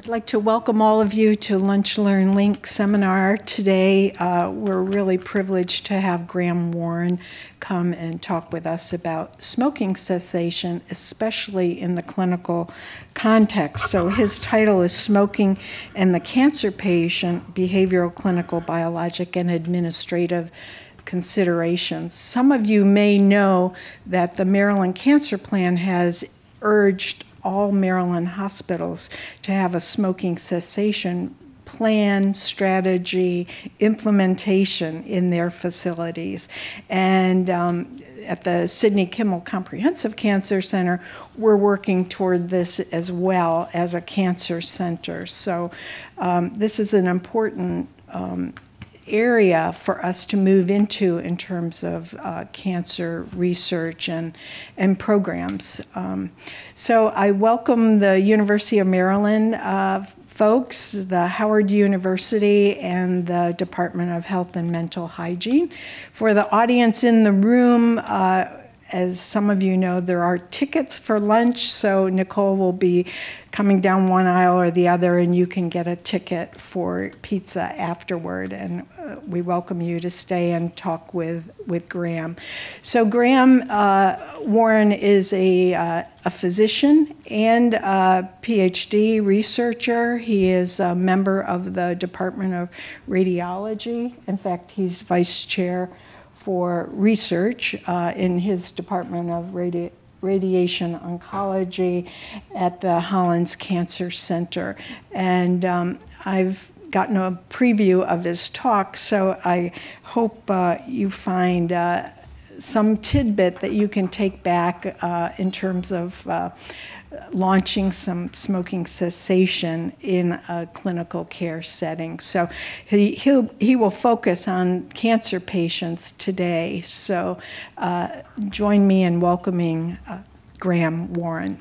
I'd like to welcome all of you to Lunch Learn Link seminar today. Uh, we're really privileged to have Graham Warren come and talk with us about smoking cessation, especially in the clinical context. So his title is Smoking and the Cancer Patient, Behavioral, Clinical, Biologic, and Administrative considerations. Some of you may know that the Maryland Cancer Plan has urged all Maryland hospitals to have a smoking cessation plan, strategy, implementation in their facilities. And um, at the Sidney Kimmel Comprehensive Cancer Center, we're working toward this as well as a cancer center. So um, this is an important um, area for us to move into in terms of uh, cancer research and, and programs. So I welcome the University of Maryland uh, folks, the Howard University, and the Department of Health and Mental Hygiene. For the audience in the room, uh, as some of you know, there are tickets for lunch, so Nicole will be coming down one aisle or the other, and you can get a ticket for pizza afterward. And uh, we welcome you to stay and talk with, with Graham. So, Graham uh, Warren is a, uh, a physician and a PhD researcher. He is a member of the Department of Radiology. In fact, he's vice chair for research uh, in his Department of Radi Radiation Oncology at the Hollings Cancer Center. And um, I've gotten a preview of his talk, so I hope uh, you find uh, some tidbit that you can take back uh, in terms of uh, launching some smoking cessation in a clinical care setting. So he, he'll, he will focus on cancer patients today. So uh, join me in welcoming uh, Graham Warren.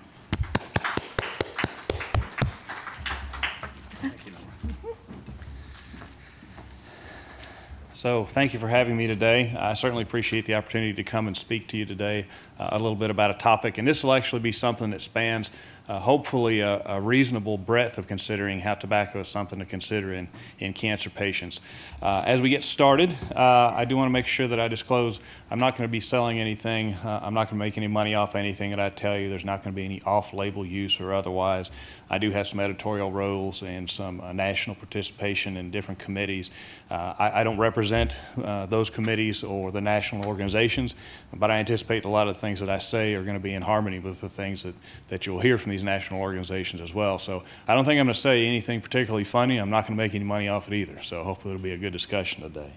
So thank you for having me today. I certainly appreciate the opportunity to come and speak to you today uh, a little bit about a topic. And this will actually be something that spans uh, hopefully a, a, reasonable breadth of considering how tobacco is something to consider in, in cancer patients. Uh, as we get started, uh, I do want to make sure that I disclose I'm not going to be selling anything. Uh, I'm not going to make any money off anything that I tell you. There's not going to be any off-label use or otherwise. I do have some editorial roles and some uh, national participation in different committees. Uh, I, I, don't represent uh, those committees or the national organizations, but I anticipate a lot of the things that I say are going to be in harmony with the things that, that you'll hear from these national organizations as well. So I don't think I'm going to say anything particularly funny. I'm not going to make any money off it either. So hopefully it'll be a good discussion today.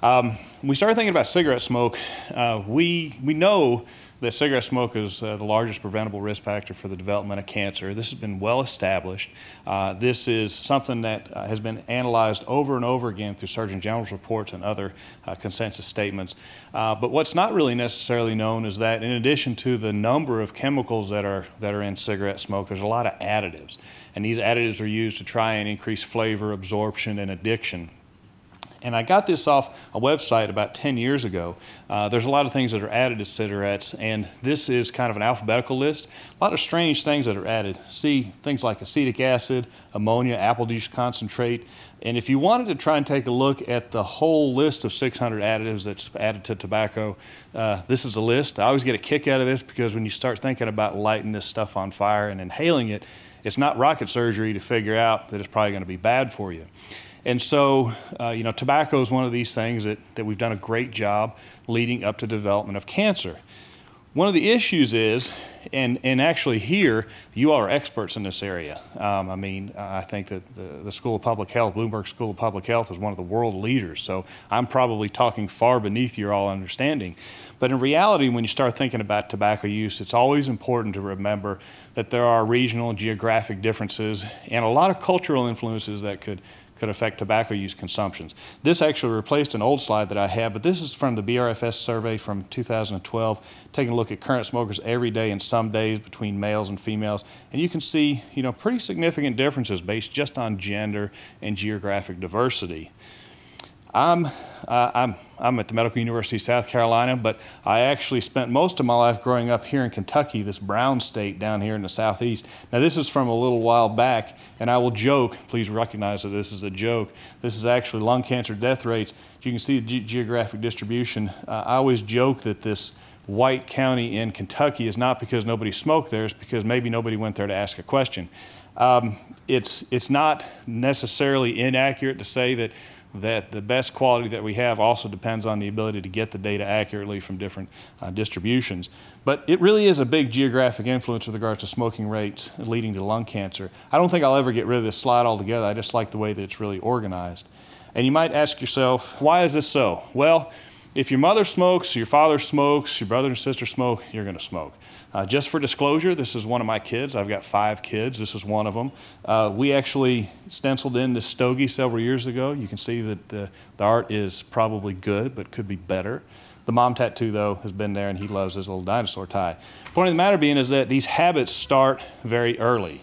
Um, we started thinking about cigarette smoke, uh, we, we know that cigarette smoke is uh, the largest preventable risk factor for the development of cancer. This has been well established. Uh, this is something that uh, has been analyzed over and over again through Surgeon General's reports and other uh, consensus statements. Uh, but what's not really necessarily known is that in addition to the number of chemicals that are, that are in cigarette smoke, there's a lot of additives. And these additives are used to try and increase flavor, absorption, and addiction and I got this off a website about 10 years ago. Uh, there's a lot of things that are added to cigarettes, and this is kind of an alphabetical list. A lot of strange things that are added. See things like acetic acid, ammonia, apple juice concentrate. And if you wanted to try and take a look at the whole list of 600 additives that's added to tobacco, uh, this is a list. I always get a kick out of this because when you start thinking about lighting this stuff on fire and inhaling it, it's not rocket surgery to figure out that it's probably going to be bad for you. And so, uh, you know, tobacco is one of these things that, that we've done a great job leading up to development of cancer. One of the issues is, and, and actually here, you all are experts in this area. Um, I mean, I think that the, the School of Public Health, Bloomberg School of Public Health is one of the world leaders. So I'm probably talking far beneath your all understanding. But in reality, when you start thinking about tobacco use, it's always important to remember that there are regional and geographic differences and a lot of cultural influences that could could affect tobacco use consumptions. This actually replaced an old slide that I had, but this is from the BRFS survey from 2012, taking a look at current smokers every day and some days between males and females. And you can see, you know, pretty significant differences based just on gender and geographic diversity. I'm, uh, I'm, I'm at the Medical University of South Carolina, but I actually spent most of my life growing up here in Kentucky, this brown state down here in the southeast. Now, this is from a little while back, and I will joke, please recognize that this is a joke. This is actually lung cancer death rates. You can see the ge geographic distribution. Uh, I always joke that this white county in Kentucky is not because nobody smoked there, it's because maybe nobody went there to ask a question. Um, it's, it's not necessarily inaccurate to say that that the best quality that we have also depends on the ability to get the data accurately from different uh, distributions. But it really is a big geographic influence with regards to smoking rates leading to lung cancer. I don't think I'll ever get rid of this slide altogether. I just like the way that it's really organized. And you might ask yourself, why is this so? Well, if your mother smokes, your father smokes, your brother and sister smoke, you're going to smoke. Uh, just for disclosure, this is one of my kids. I've got five kids. This is one of them. Uh, we actually stenciled in this stogie several years ago. You can see that the, the art is probably good, but could be better. The mom tattoo, though, has been there, and he loves his little dinosaur tie. Point of the matter being is that these habits start very early.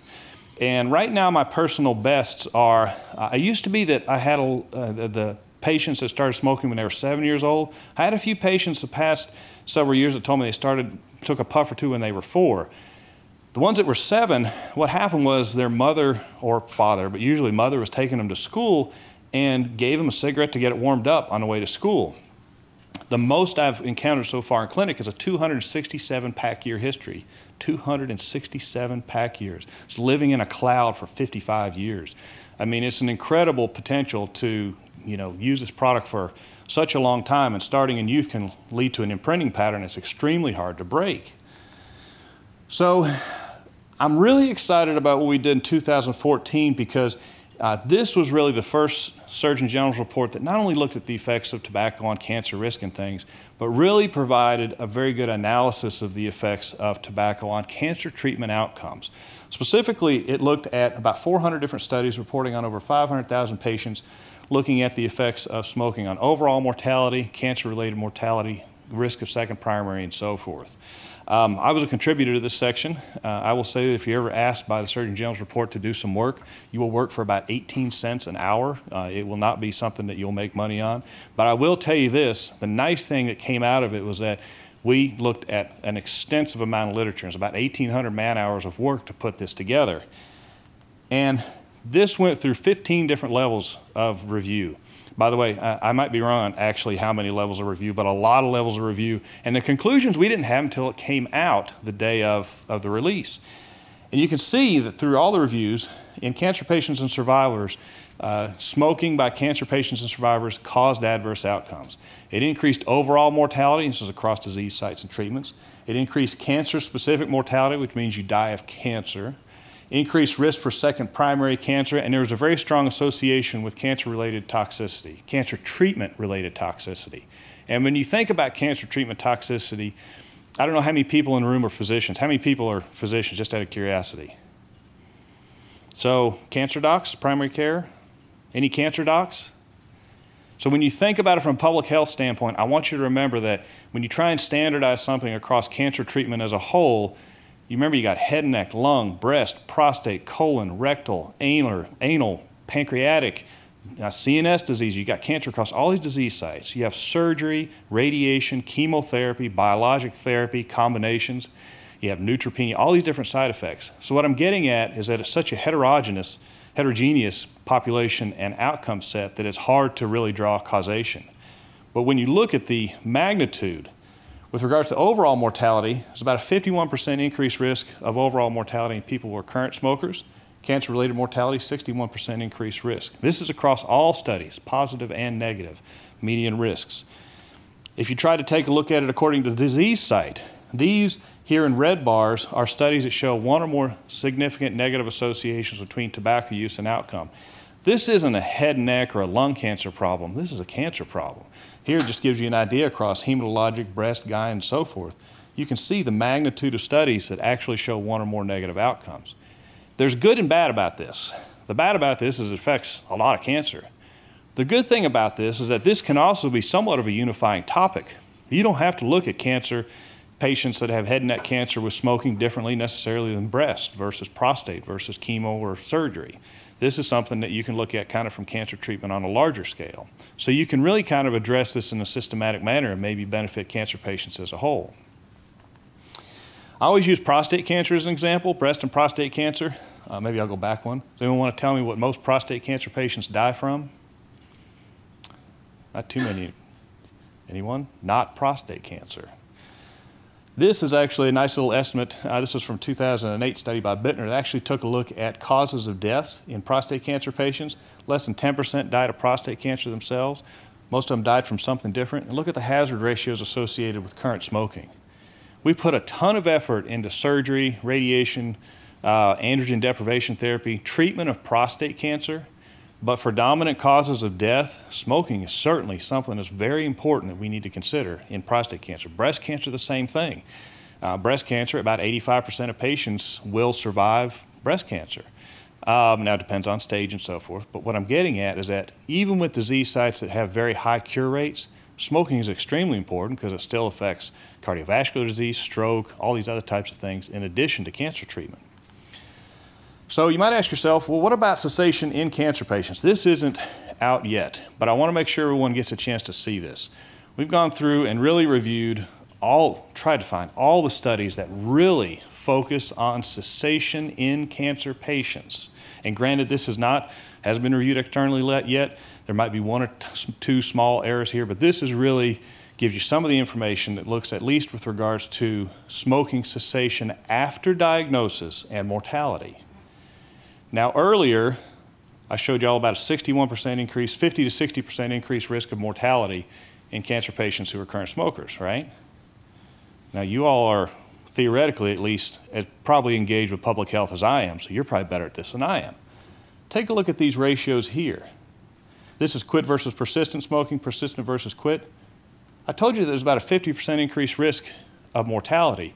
And right now, my personal bests are uh, I used to be that I had a, uh, the, the patients that started smoking when they were seven years old. I had a few patients the past several years that told me they started took a puff or two when they were four. The ones that were seven, what happened was their mother or father, but usually mother was taking them to school and gave them a cigarette to get it warmed up on the way to school. The most I've encountered so far in clinic is a 267 pack year history. 267 pack years. It's living in a cloud for 55 years. I mean, it's an incredible potential to, you know, use this product for such a long time, and starting in youth can lead to an imprinting pattern that's extremely hard to break. So I'm really excited about what we did in 2014 because uh, this was really the first Surgeon General's report that not only looked at the effects of tobacco on cancer risk and things, but really provided a very good analysis of the effects of tobacco on cancer treatment outcomes. Specifically, it looked at about 400 different studies reporting on over 500,000 patients looking at the effects of smoking on overall mortality, cancer-related mortality, risk of second primary, and so forth. Um, I was a contributor to this section. Uh, I will say that if you're ever asked by the Surgeon General's report to do some work, you will work for about 18 cents an hour. Uh, it will not be something that you'll make money on. But I will tell you this, the nice thing that came out of it was that we looked at an extensive amount of literature. It's about 1,800 man hours of work to put this together. And this went through 15 different levels of review. By the way, I, I, might be wrong on actually how many levels of review, but a lot of levels of review. And the conclusions we didn't have until it came out the day of, of the release. And you can see that through all the reviews, in cancer patients and survivors, uh, smoking by cancer patients and survivors caused adverse outcomes. It increased overall mortality, this is across disease sites and treatments. It increased cancer specific mortality, which means you die of cancer increased risk for second primary cancer, and there was a very strong association with cancer related toxicity, cancer treatment related toxicity. And when you think about cancer treatment toxicity, I don't know how many people in the room are physicians. How many people are physicians, just out of curiosity? So, cancer docs, primary care? Any cancer docs? So, when you think about it from a public health standpoint, I want you to remember that when you try and standardize something across cancer treatment as a whole, you remember you got head and neck, lung, breast, prostate, colon, rectal, anal, anal pancreatic, uh, CNS disease. You got cancer across all these disease sites. You have surgery, radiation, chemotherapy, biologic therapy, combinations. You have neutropenia, all these different side effects. So what I'm getting at is that it's such a heterogeneous, heterogeneous population and outcome set that it's hard to really draw causation. But when you look at the magnitude with regards to overall mortality, there's about a 51% increased risk of overall mortality in people who are current smokers. Cancer related mortality, 61% increased risk. This is across all studies, positive and negative, median risks. If you try to take a look at it according to the disease site, these here in red bars are studies that show one or more significant negative associations between tobacco use and outcome. This isn't a head, and neck, or a lung cancer problem. This is a cancer problem. Here it just gives you an idea across hematologic, breast, guy, and so forth. You can see the magnitude of studies that actually show one or more negative outcomes. There's good and bad about this. The bad about this is it affects a lot of cancer. The good thing about this is that this can also be somewhat of a unifying topic. You don't have to look at cancer patients that have head and neck cancer with smoking differently necessarily than breast versus prostate versus chemo or surgery. This is something that you can look at kind of from cancer treatment on a larger scale. So you can really kind of address this in a systematic manner and maybe benefit cancer patients as a whole. I always use prostate cancer as an example, breast and prostate cancer. Uh, maybe I'll go back one. Does anyone want to tell me what most prostate cancer patients die from? Not too many. Anyone? Not prostate cancer. This is actually a nice little estimate. Uh, this was from 2008 study by Bittner. It actually took a look at causes of death in prostate cancer patients. Less than 10% died of prostate cancer themselves. Most of them died from something different. And look at the hazard ratios associated with current smoking. We put a ton of effort into surgery, radiation, uh, androgen deprivation therapy, treatment of prostate cancer. But for dominant causes of death, smoking is certainly something that's very important that we need to consider in prostate cancer. Breast cancer, the same thing. Uh, breast cancer, about 85% of patients will survive breast cancer. Um, now, it depends on stage and so forth. But what I'm getting at is that even with disease sites that have very high cure rates, smoking is extremely important because it still affects cardiovascular disease, stroke, all these other types of things in addition to cancer treatment. So you might ask yourself, well, what about cessation in cancer patients? This isn't out yet, but I want to make sure everyone gets a chance to see this. We've gone through and really reviewed all, tried to find all the studies that really focus on cessation in cancer patients. And granted, this is not, hasn't been reviewed externally yet. There might be one or two small errors here, but this is really gives you some of the information that looks at least with regards to smoking cessation after diagnosis and mortality. Now, earlier, I showed you all about a 61% increase, 50 to 60% increased risk of mortality in cancer patients who are current smokers, right? Now, you all are theoretically, at least, as probably engaged with public health as I am, so you're probably better at this than I am. Take a look at these ratios here. This is quit versus persistent smoking, persistent versus quit. I told you there's about a 50% increased risk of mortality.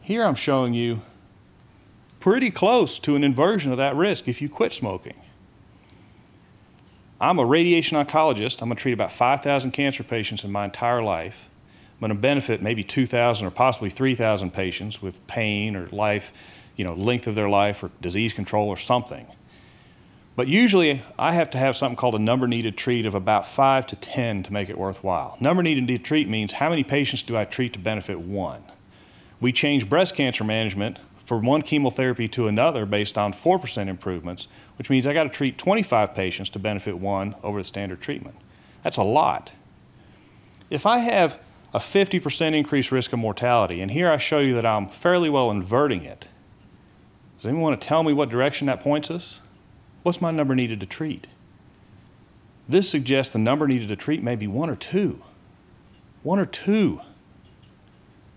Here I'm showing you pretty close to an inversion of that risk if you quit smoking. I'm a radiation oncologist. I'm going to treat about 5,000 cancer patients in my entire life. I'm going to benefit maybe 2,000 or possibly 3,000 patients with pain or life, you know, length of their life or disease control or something. But usually I have to have something called a number needed treat of about 5 to 10 to make it worthwhile. Number needed to treat means how many patients do I treat to benefit one? We change breast cancer management from one chemotherapy to another based on 4% improvements, which means I got to treat 25 patients to benefit one over the standard treatment. That's a lot. If I have a 50% increased risk of mortality, and here I show you that I'm fairly well inverting it, does anyone want to tell me what direction that points us? What's my number needed to treat? This suggests the number needed to treat may be one or two. One or two.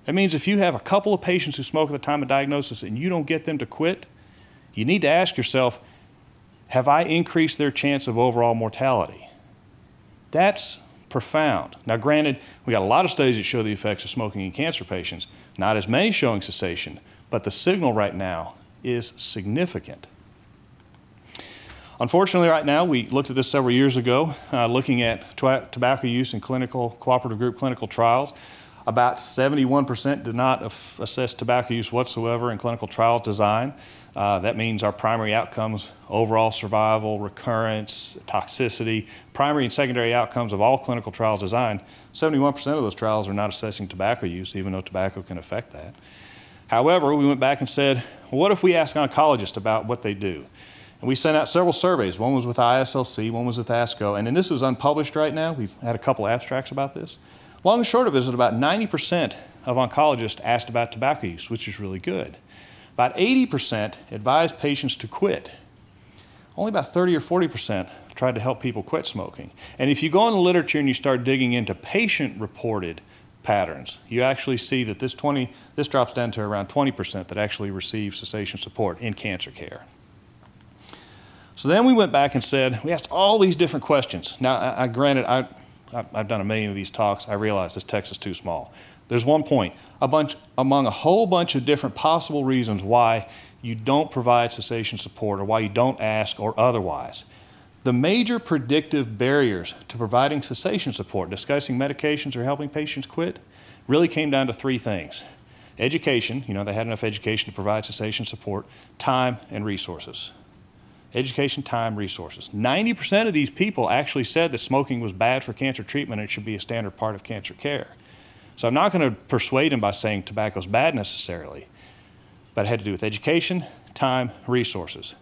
That means if you have a couple of patients who smoke at the time of diagnosis and you don't get them to quit, you need to ask yourself, have I increased their chance of overall mortality? That's profound. Now, granted, we got a lot of studies that show the effects of smoking in cancer patients, not as many showing cessation, but the signal right now is significant. Unfortunately, right now, we looked at this several years ago, uh, looking at tobacco use in clinical, cooperative group clinical trials. About 71% did not assess tobacco use whatsoever in clinical trials design. Uh, that means our primary outcomes, overall survival, recurrence, toxicity, primary and secondary outcomes of all clinical trials designed, 71% of those trials are not assessing tobacco use, even though tobacco can affect that. However, we went back and said, what if we ask oncologists about what they do? And we sent out several surveys. One was with IASLC, one was with ASCO, and then this is unpublished right now. We've had a couple abstracts about this. Long and short of it is that about 90% of oncologists asked about tobacco use, which is really good. About 80% advised patients to quit. Only about 30 or 40% tried to help people quit smoking. And if you go in the literature and you start digging into patient reported patterns, you actually see that this 20 this drops down to around 20% that actually receive cessation support in cancer care. So then we went back and said, we asked all these different questions. Now, I, I granted, I, I've done a million of these talks. I realize this text is too small. There's one point. A bunch, among a whole bunch of different possible reasons why you don't provide cessation support or why you don't ask or otherwise. The major predictive barriers to providing cessation support, discussing medications or helping patients quit, really came down to three things. Education, you know, they had enough education to provide cessation support, time, and resources. Education, time, resources. 90% of these people actually said that smoking was bad for cancer treatment and it should be a standard part of cancer care. So I'm not going to persuade them by saying tobacco's bad necessarily, but it had to do with education, time, resources.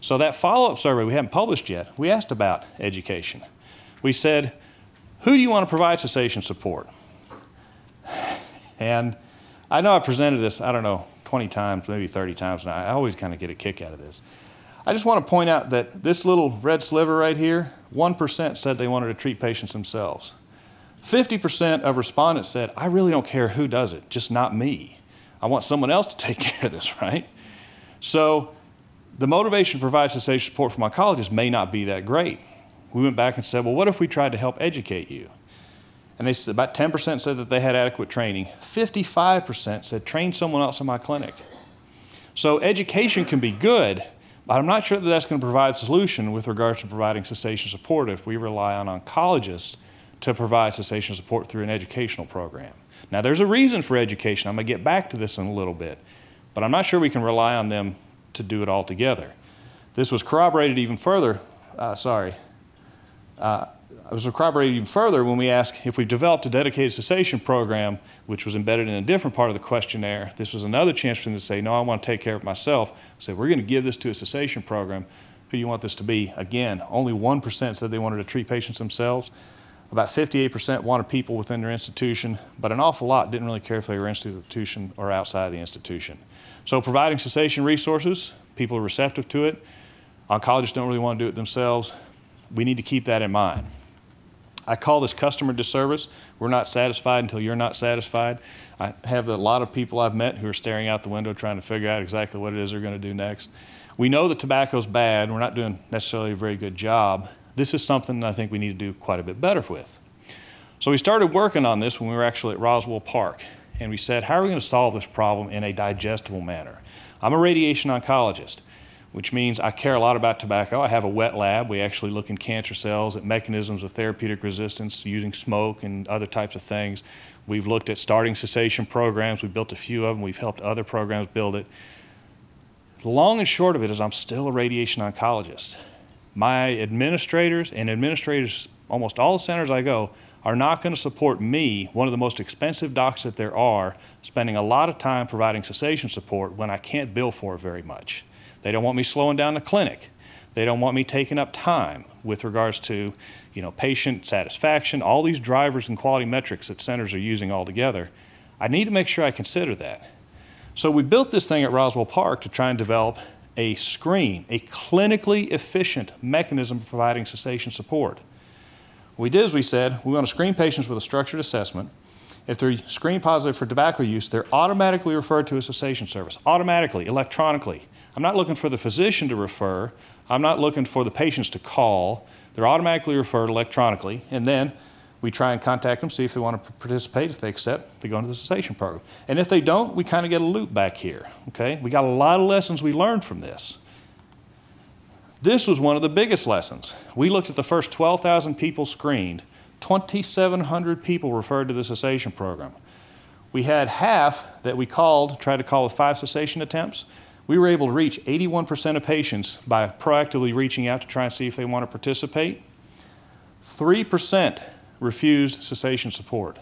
So that follow-up survey we haven't published yet, we asked about education. We said, who do you want to provide cessation support? And I know I presented this, I don't know, 20 times, maybe 30 times, and I always kind of get a kick out of this. I just want to point out that this little red sliver right here, 1% said they wanted to treat patients themselves. 50% of respondents said, I really don't care who does it, just not me. I want someone else to take care of this, right? So the motivation to provide cessation support from oncologists may not be that great. We went back and said, well, what if we tried to help educate you? And they said about 10% said that they had adequate training. 55% said train someone else in my clinic. So education can be good, but I'm not sure that that's going to provide a solution with regards to providing cessation support if we rely on oncologists to provide cessation support through an educational program. Now, there's a reason for education. I'm going to get back to this in a little bit, but I'm not sure we can rely on them to do it all together. This was corroborated even further. Uh, sorry. Uh, it was corroborated even further when we asked if we developed a dedicated cessation program, which was embedded in a different part of the questionnaire. This was another chance for them to say, no, I want to take care of myself. Say, we're going to give this to a cessation program. Who do you want this to be? Again, only 1% said they wanted to treat patients themselves. About 58% wanted people within their institution, but an awful lot didn't really care if they were institution or outside the institution. So providing cessation resources, people are receptive to it. Oncologists don't really want to do it themselves. We need to keep that in mind. I call this customer disservice. We're not satisfied until you're not satisfied. I have a lot of people I've met who are staring out the window trying to figure out exactly what it is they're going to do next. We know that tobacco's bad. We're not doing necessarily a very good job. This is something I think we need to do quite a bit better with. So we started working on this when we were actually at Roswell Park, and we said, how are we going to solve this problem in a digestible manner? I'm a radiation oncologist, which means I care a lot about tobacco. I have a wet lab. We actually look in cancer cells at mechanisms of therapeutic resistance using smoke and other types of things. We've looked at starting cessation programs. We've built a few of them. We've helped other programs build it. The long and short of it is I'm still a radiation oncologist my administrators and administrators, almost all the centers I go, are not going to support me, one of the most expensive docs that there are, spending a lot of time providing cessation support when I can't bill for it very much. They don't want me slowing down the clinic. They don't want me taking up time with regards to, you know, patient satisfaction, all these drivers and quality metrics that centers are using all together. I need to make sure I consider that. So we built this thing at Roswell Park to try and develop a screen, a clinically efficient mechanism providing cessation support. What we did is we said we want to screen patients with a structured assessment. If they're screen positive for tobacco use, they're automatically referred to a cessation service, automatically, electronically. I'm not looking for the physician to refer. I'm not looking for the patients to call. They're automatically referred electronically, and then we try and contact them, see if they want to participate. If they accept, they go into the cessation program. And if they don't, we kind of get a loop back here. Okay, we got a lot of lessons we learned from this. This was one of the biggest lessons. We looked at the first 12,000 people screened. 2,700 people referred to the cessation program. We had half that we called, tried to call with five cessation attempts. We were able to reach 81% of patients by proactively reaching out to try and see if they want to participate. 3% refused cessation support.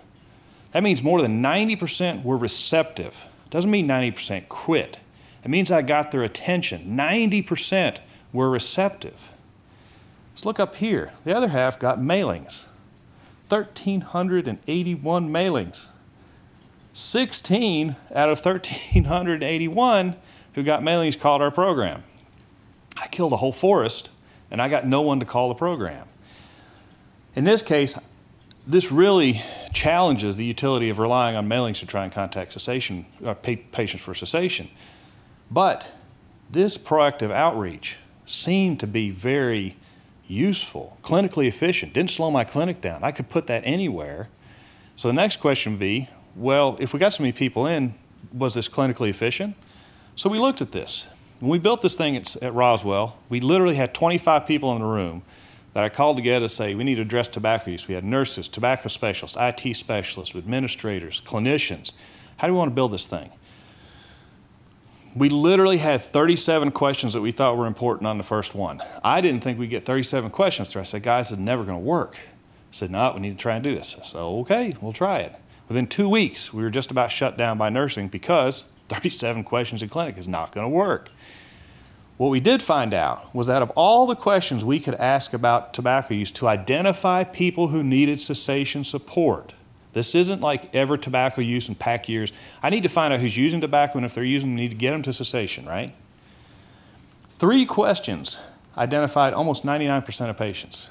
That means more than 90% were receptive. Doesn't mean 90% quit. It means I got their attention. 90% were receptive. Let's look up here. The other half got mailings. 1,381 mailings. 16 out of 1,381 who got mailings called our program. I killed a whole forest and I got no one to call the program. In this case, this really challenges the utility of relying on mailings to try and contact cessation, uh, patients for cessation. But this proactive outreach seemed to be very useful, clinically efficient, didn't slow my clinic down. I could put that anywhere. So the next question would be, well, if we got so many people in, was this clinically efficient? So we looked at this. When we built this thing at, Roswell, we literally had 25 people in the room that I called together to say we need to address tobacco use. We had nurses, tobacco specialists, IT specialists, administrators, clinicians. How do we want to build this thing? we literally had 37 questions that we thought were important on the first one. I didn't think we'd get 37 questions through. I said, guys, it's never going to work. I said, no, we need to try and do this. So, okay, we'll try it. Within two weeks, we were just about shut down by nursing because 37 questions in clinic is not going to work. What we did find out was that of all the questions we could ask about tobacco use to identify people who needed cessation support, this isn't like ever tobacco use and pack years. I need to find out who's using tobacco and if they're using, I need to get them to cessation, right? Three questions identified almost 99% of patients.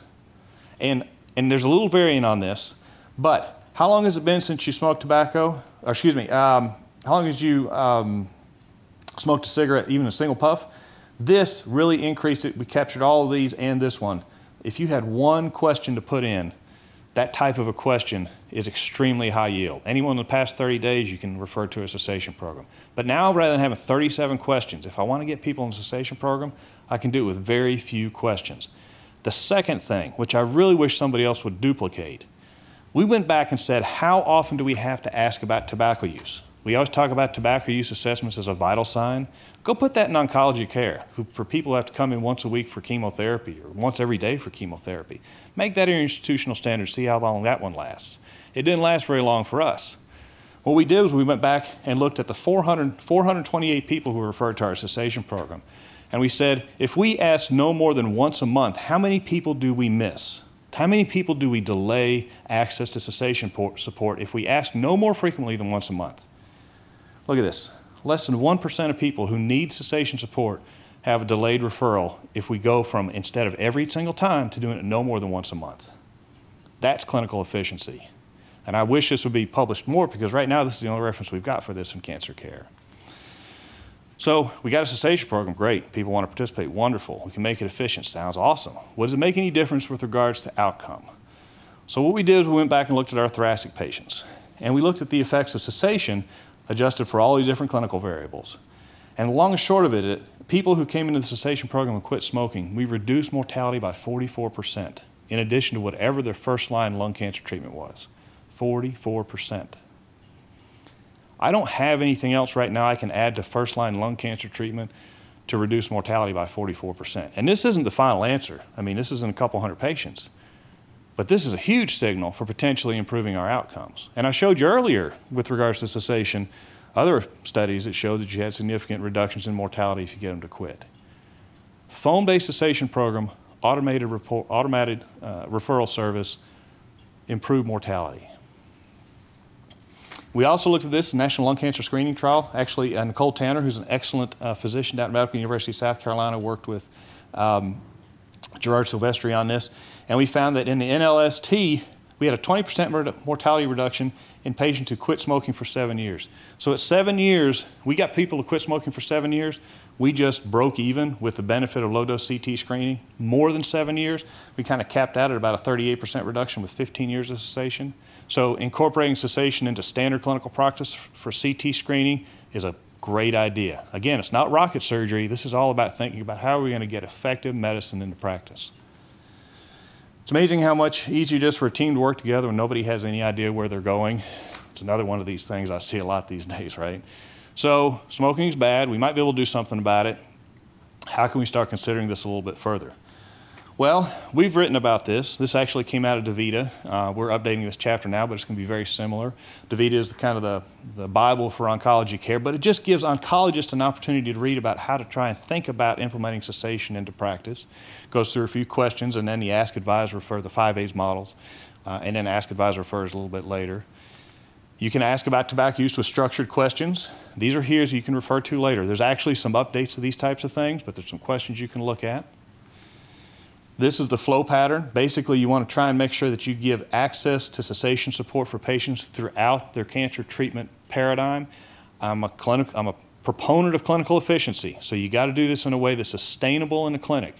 And, and there's a little variant on this, but how long has it been since you smoked tobacco? Or excuse me, um, how long as you um, smoked a cigarette, even a single puff? This really increased it. We captured all of these and this one. If you had one question to put in, that type of a question is extremely high yield. Anyone in the past 30 days, you can refer to a cessation program. But now, rather than having 37 questions, if I want to get people in a cessation program, I can do it with very few questions. The second thing, which I really wish somebody else would duplicate, we went back and said, how often do we have to ask about tobacco use? We always talk about tobacco use assessments as a vital sign. Go put that in oncology care for people who have to come in once a week for chemotherapy or once every day for chemotherapy. Make that your institutional standard, see how long that one lasts. It didn't last very long for us. What we did was we went back and looked at the 400, 428 people who were referred to our cessation program. And we said, if we ask no more than once a month, how many people do we miss? How many people do we delay access to cessation support if we ask no more frequently than once a month? Look at this less than 1% of people who need cessation support have a delayed referral if we go from instead of every single time to doing it no more than once a month. That's clinical efficiency. And I wish this would be published more because right now this is the only reference we've got for this in cancer care. So we got a cessation program, great. People want to participate, wonderful. We can make it efficient, sounds awesome. What does it make any difference with regards to outcome? So what we did is we went back and looked at our thoracic patients. And we looked at the effects of cessation adjusted for all these different clinical variables. And long and short of it, people who came into the cessation program and quit smoking, we reduced mortality by 44%, in addition to whatever their first line lung cancer treatment was. 44%. I don't have anything else right now I can add to first line lung cancer treatment to reduce mortality by 44%. And this isn't the final answer. I mean, this isn't a couple hundred patients. But this is a huge signal for potentially improving our outcomes. And I showed you earlier, with regards to cessation, other studies that showed that you had significant reductions in mortality if you get them to quit. Phone-based cessation program, automated, report, automated uh, referral service, improved mortality. We also looked at this National Lung Cancer Screening Trial. Actually, uh, Nichole Tanner, who's an excellent uh, physician down at Medical University of South Carolina, worked with um, Gerard Silvestri on this. And we found that in the NLST, we had a 20% mortality reduction in patients who quit smoking for seven years. So at seven years, we got people to quit smoking for seven years. We just broke even with the benefit of low dose CT screening. More than seven years, we kind of capped out at about a 38% reduction with 15 years of cessation. So incorporating cessation into standard clinical practice for CT screening is a great idea. Again, it's not rocket surgery. This is all about thinking about how are we going to get effective medicine into practice. It's amazing how much easier it is for a team to work together when nobody has any idea where they're going. It's another one of these things I see a lot these days, right? So, smoking is bad. We might be able to do something about it. How can we start considering this a little bit further? Well, we've written about this. This actually came out of DeVita. Uh, we're updating this chapter now, but it's going to be very similar. DeVita is the, kind of the, the Bible for oncology care, but it just gives oncologists an opportunity to read about how to try and think about implementing cessation into practice. Goes through a few questions, and then the Ask Advisor for the five A's models, uh, and then Ask Advisor refers a little bit later. You can ask about tobacco use with structured questions. These are here so you can refer to later. There's actually some updates to these types of things, but there's some questions you can look at. This is the flow pattern. Basically, you want to try and make sure that you give access to cessation support for patients throughout their cancer treatment paradigm. I'm a, clinic, I'm a proponent of clinical efficiency, so you got to do this in a way that's sustainable in the clinic.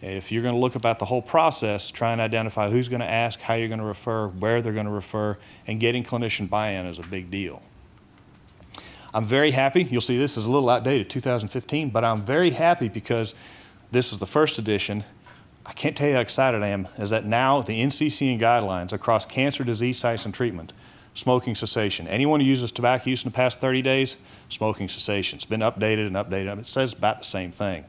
If you're going to look about the whole process, try and identify who's going to ask, how you're going to refer, where they're going to refer, and getting clinician buy-in is a big deal. I'm very happy. You'll see this is a little outdated, 2015, but I'm very happy because this is the first edition I can't tell you how excited I am is that now the NCCN guidelines across cancer disease sites and treatment smoking cessation. Anyone who uses tobacco use in the past 30 days, smoking cessation. It's been updated and updated. It says about the same thing.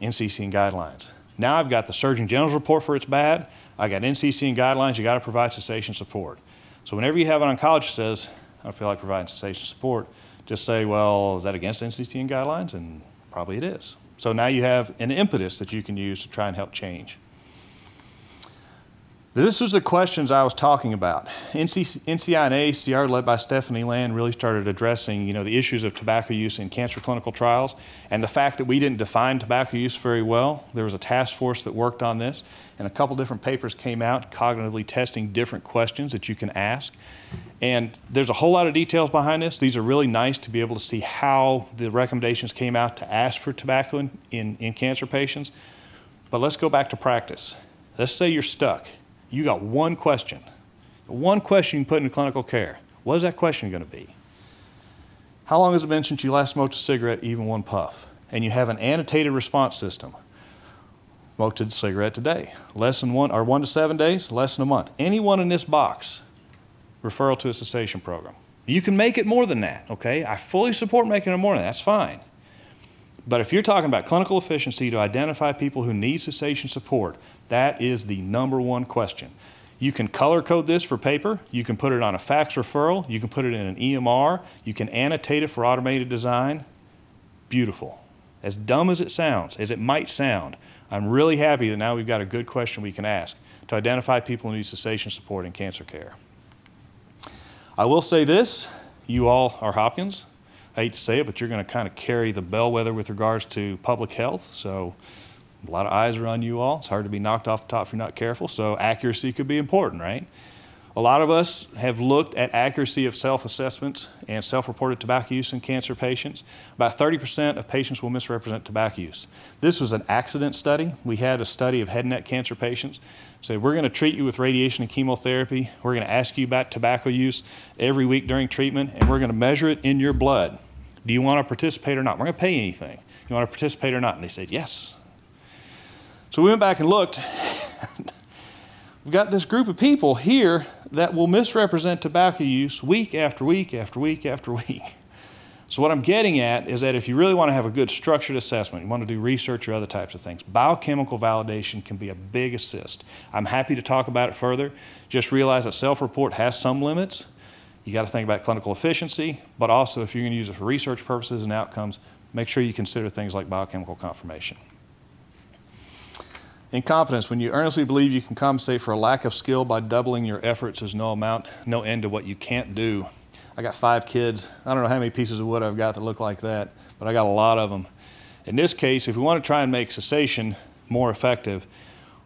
NCCN guidelines. Now I've got the Surgeon General's report for it's bad. I got NCCN guidelines. You got to provide cessation support. So whenever you have an oncologist says, I don't feel like providing cessation support, just say, well, is that against NCCN guidelines? And probably it is. So now you have an impetus that you can use to try and help change. This was the questions I was talking about. NC, NCI and AACR, led by Stephanie Land, really started addressing, you know, the issues of tobacco use in cancer clinical trials and the fact that we didn't define tobacco use very well. There was a task force that worked on this, and a couple different papers came out cognitively testing different questions that you can ask. And there's a whole lot of details behind this. These are really nice to be able to see how the recommendations came out to ask for tobacco in, in, in cancer patients. But let's go back to practice. Let's say you're stuck you got one question. One question you put in clinical care. What is that question going to be? How long has it been since you last smoked a cigarette, even one puff? And you have an annotated response system. Smoked a cigarette today. Less than one, or one to seven days, less than a month. Anyone in this box, referral to a cessation program. You can make it more than that, okay? I fully support making it more than that. That's fine. But if you're talking about clinical efficiency to identify people who need cessation support, that is the number one question. You can color code this for paper. You can put it on a fax referral. You can put it in an EMR. You can annotate it for automated design. Beautiful. As dumb as it sounds, as it might sound, I'm really happy that now we've got a good question we can ask to identify people who need cessation support in cancer care. I will say this you all are Hopkins. I hate to say it, but you're going to kind of carry the bellwether with regards to public health. So a lot of eyes are on you all. It's hard to be knocked off the top if you're not careful. So accuracy could be important, right? A lot of us have looked at accuracy of self-assessments and self-reported tobacco use in cancer patients. About 30% of patients will misrepresent tobacco use. This was an accident study. We had a study of head and neck cancer patients. Say, we're going to treat you with radiation and chemotherapy. We're going to ask you about tobacco use every week during treatment, and we're going to measure it in your blood. Do you want to participate or not? We're going to pay you anything. You want to participate or not? And they said, yes. So we went back and looked. We've got this group of people here that will misrepresent tobacco use week after week after week after week. So, what I'm getting at is that if you really want to have a good structured assessment, you want to do research or other types of things, biochemical validation can be a big assist. I'm happy to talk about it further. Just realize that self report has some limits. You got to think about clinical efficiency, but also if you're going to use it for research purposes and outcomes, make sure you consider things like biochemical confirmation. Incompetence, when you earnestly believe you can compensate for a lack of skill by doubling your efforts, there's no amount, no end to what you can't do. I got five kids. I don't know how many pieces of wood I've got that look like that, but I got a lot of them. In this case, if we want to try and make cessation more effective,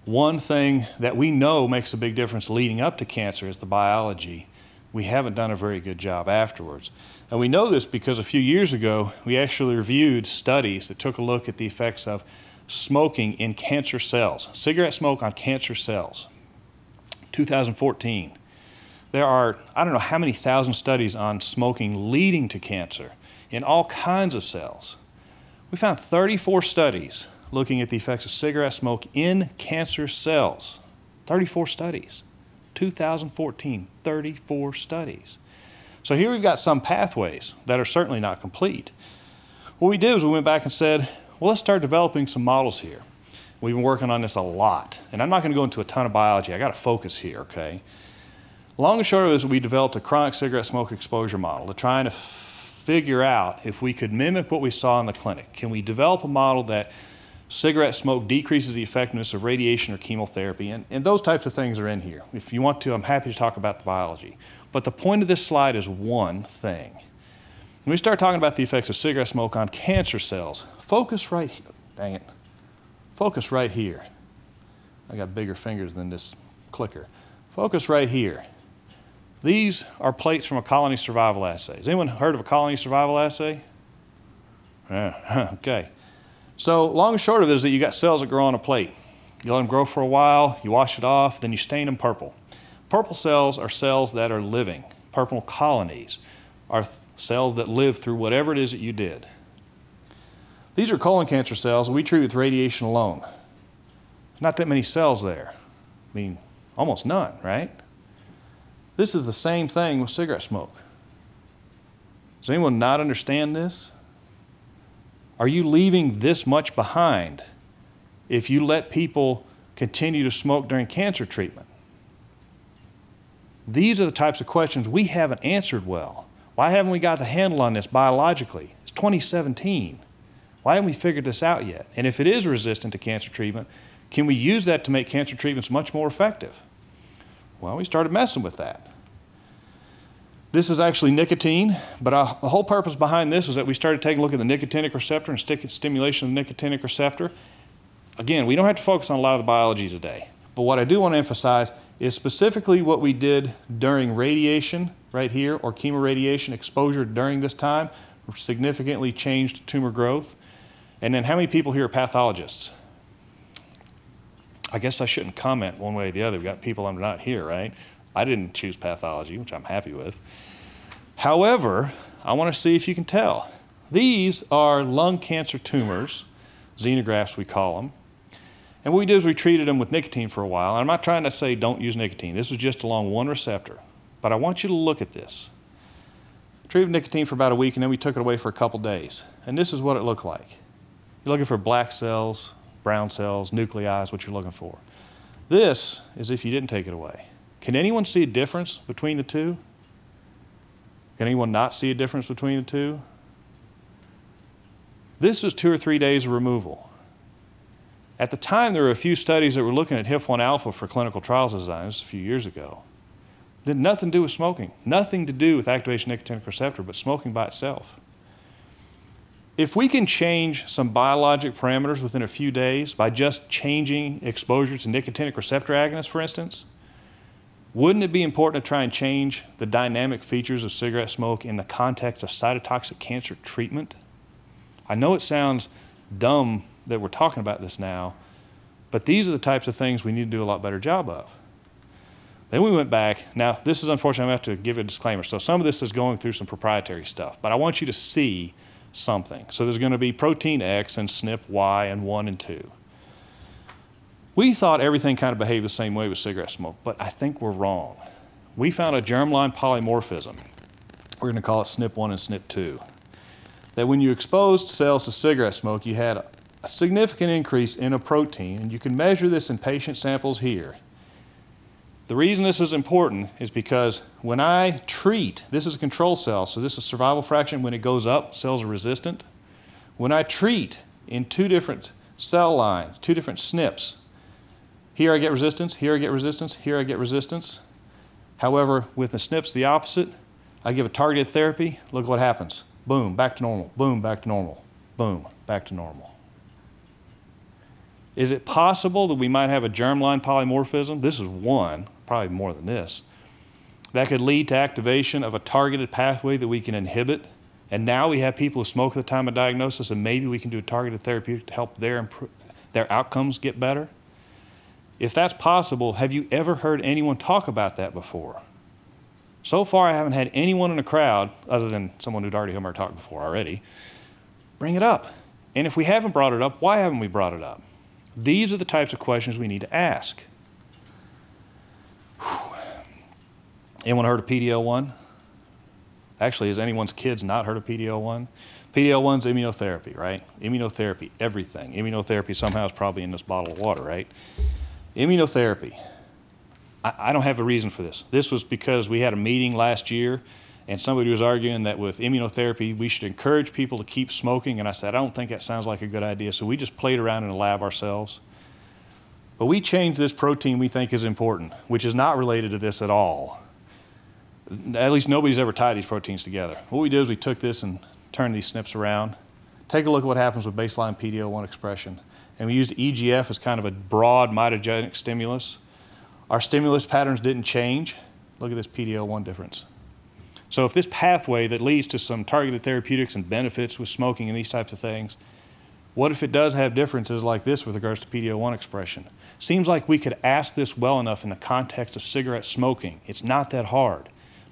one thing that we know makes a big difference leading up to cancer is the biology. We haven't done a very good job afterwards. And we know this because a few years ago, we actually reviewed studies that took a look at the effects of smoking in cancer cells, cigarette smoke on cancer cells. 2014. There are, I don't know how many thousand studies on smoking leading to cancer in all kinds of cells. We found 34 studies looking at the effects of cigarette smoke in cancer cells. 34 studies. 2014, 34 studies. So here we've got some pathways that are certainly not complete. What we did is we went back and said, well, let's start developing some models here. We've been working on this a lot. And I'm not going to go into a ton of biology. I got to focus here, okay? Long and short of it is we developed a chronic cigarette smoke exposure model to try and figure out if we could mimic what we saw in the clinic. Can we develop a model that cigarette smoke decreases the effectiveness of radiation or chemotherapy? And, and those types of things are in here. If you want to, I'm happy to talk about the biology. But the point of this slide is one thing. When we start talking about the effects of cigarette smoke on cancer cells, Focus right here. Dang it. Focus right here. I got bigger fingers than this clicker. Focus right here. These are plates from a colony survival assay. Has anyone heard of a colony survival assay? Yeah, okay. So long and short of it is that you got cells that grow on a plate. You let them grow for a while, you wash it off, then you stain them purple. Purple cells are cells that are living. Purple colonies are cells that live through whatever it is that you did. These are colon cancer cells we treat with radiation alone. Not that many cells there. I mean, almost none, right? This is the same thing with cigarette smoke. Does anyone not understand this? Are you leaving this much behind if you let people continue to smoke during cancer treatment? These are the types of questions we haven't answered well. Why haven't we got the handle on this biologically? It's 2017. Why haven't we figured this out yet? And if it is resistant to cancer treatment, can we use that to make cancer treatments much more effective? Well, we started messing with that. This is actually nicotine, but our, the whole purpose behind this was that we started taking a look at the nicotinic receptor and stimulation of the nicotinic receptor. Again, we don't have to focus on a lot of the biology today, but what I do want to emphasize is specifically what we did during radiation right here or chemoradiation exposure during this time significantly changed tumor growth. And then how many people here are pathologists? I guess I shouldn't comment one way or the other. We've got people I'm not here, right? I didn't choose pathology, which I'm happy with. However, I want to see if you can tell. These are lung cancer tumors, xenografts we call them. And what we did is we treated them with nicotine for a while. And I'm not trying to say don't use nicotine. This was just along one receptor. But I want you to look at this. Treated nicotine for about a week, and then we took it away for a couple days. And this is what it looked like. You're looking for black cells, brown cells, nuclei is what you're looking for. This is if you didn't take it away. Can anyone see a difference between the two? Can anyone not see a difference between the two? This was two or three days of removal. At the time, there were a few studies that were looking at HIF1 alpha for clinical trials designs a few years ago. It had nothing to do with smoking, nothing to do with activation nicotinic receptor, but smoking by itself. If we can change some biologic parameters within a few days by just changing exposure to nicotinic receptor agonists, for instance, wouldn't it be important to try and change the dynamic features of cigarette smoke in the context of cytotoxic cancer treatment? I know it sounds dumb that we're talking about this now, but these are the types of things we need to do a lot better job of. Then we went back. Now, this is unfortunate. I have to give a disclaimer. So, some of this is going through some proprietary stuff, but I want you to see something. So there's going to be protein X and SNP Y and 1 and 2. We thought everything kind of behaved the same way with cigarette smoke, but I think we're wrong. We found a germline polymorphism. We're going to call it SNP1 and SNP2. That when you exposed cells to cigarette smoke, you had a significant increase in a protein, and you can measure this in patient samples here. The reason this is important is because when I treat, this is a control cell, so this is survival fraction. When it goes up, cells are resistant. When I treat in two different cell lines, two different SNPs, here I get resistance, here I get resistance, here I get resistance. However, with the SNPs, the opposite. I give a targeted therapy, look what happens. Boom, back to normal, boom, back to normal, boom, back to normal. Is it possible that we might have a germline polymorphism? This is one, probably more than this. That could lead to activation of a targeted pathway that we can inhibit. And now we have people who smoke at the time of diagnosis, and maybe we can do a targeted therapeutic to help their, their outcomes get better. If that's possible, have you ever heard anyone talk about that before? So far, I haven't had anyone in the crowd, other than someone who'd already heard me talk before already, bring it up. And if we haven't brought it up, why haven't we brought it up? These are the types of questions we need to ask. Anyone heard of PDL1? Actually, has anyone's kids not heard of PDL1? PDL1 is immunotherapy, right? Immunotherapy, everything. Immunotherapy somehow is probably in this bottle of water, right? Immunotherapy. I, I don't have a reason for this. This was because we had a meeting last year and somebody was arguing that with immunotherapy, we should encourage people to keep smoking. And I said, I don't think that sounds like a good idea. So we just played around in the lab ourselves. But we changed this protein we think is important, which is not related to this at all. At least nobody's ever tied these proteins together. What we did is we took this and turned these SNPs around. Take a look at what happens with baseline PD-L1 expression. And we used EGF as kind of a broad mitogenic stimulus. Our stimulus patterns didn't change. Look at this PD-L1 difference. So if this pathway that leads to some targeted therapeutics and benefits with smoking and these types of things, what if it does have differences like this with regards to PD-L1 expression? Seems like we could ask this well enough in the context of cigarette smoking. It's not that hard.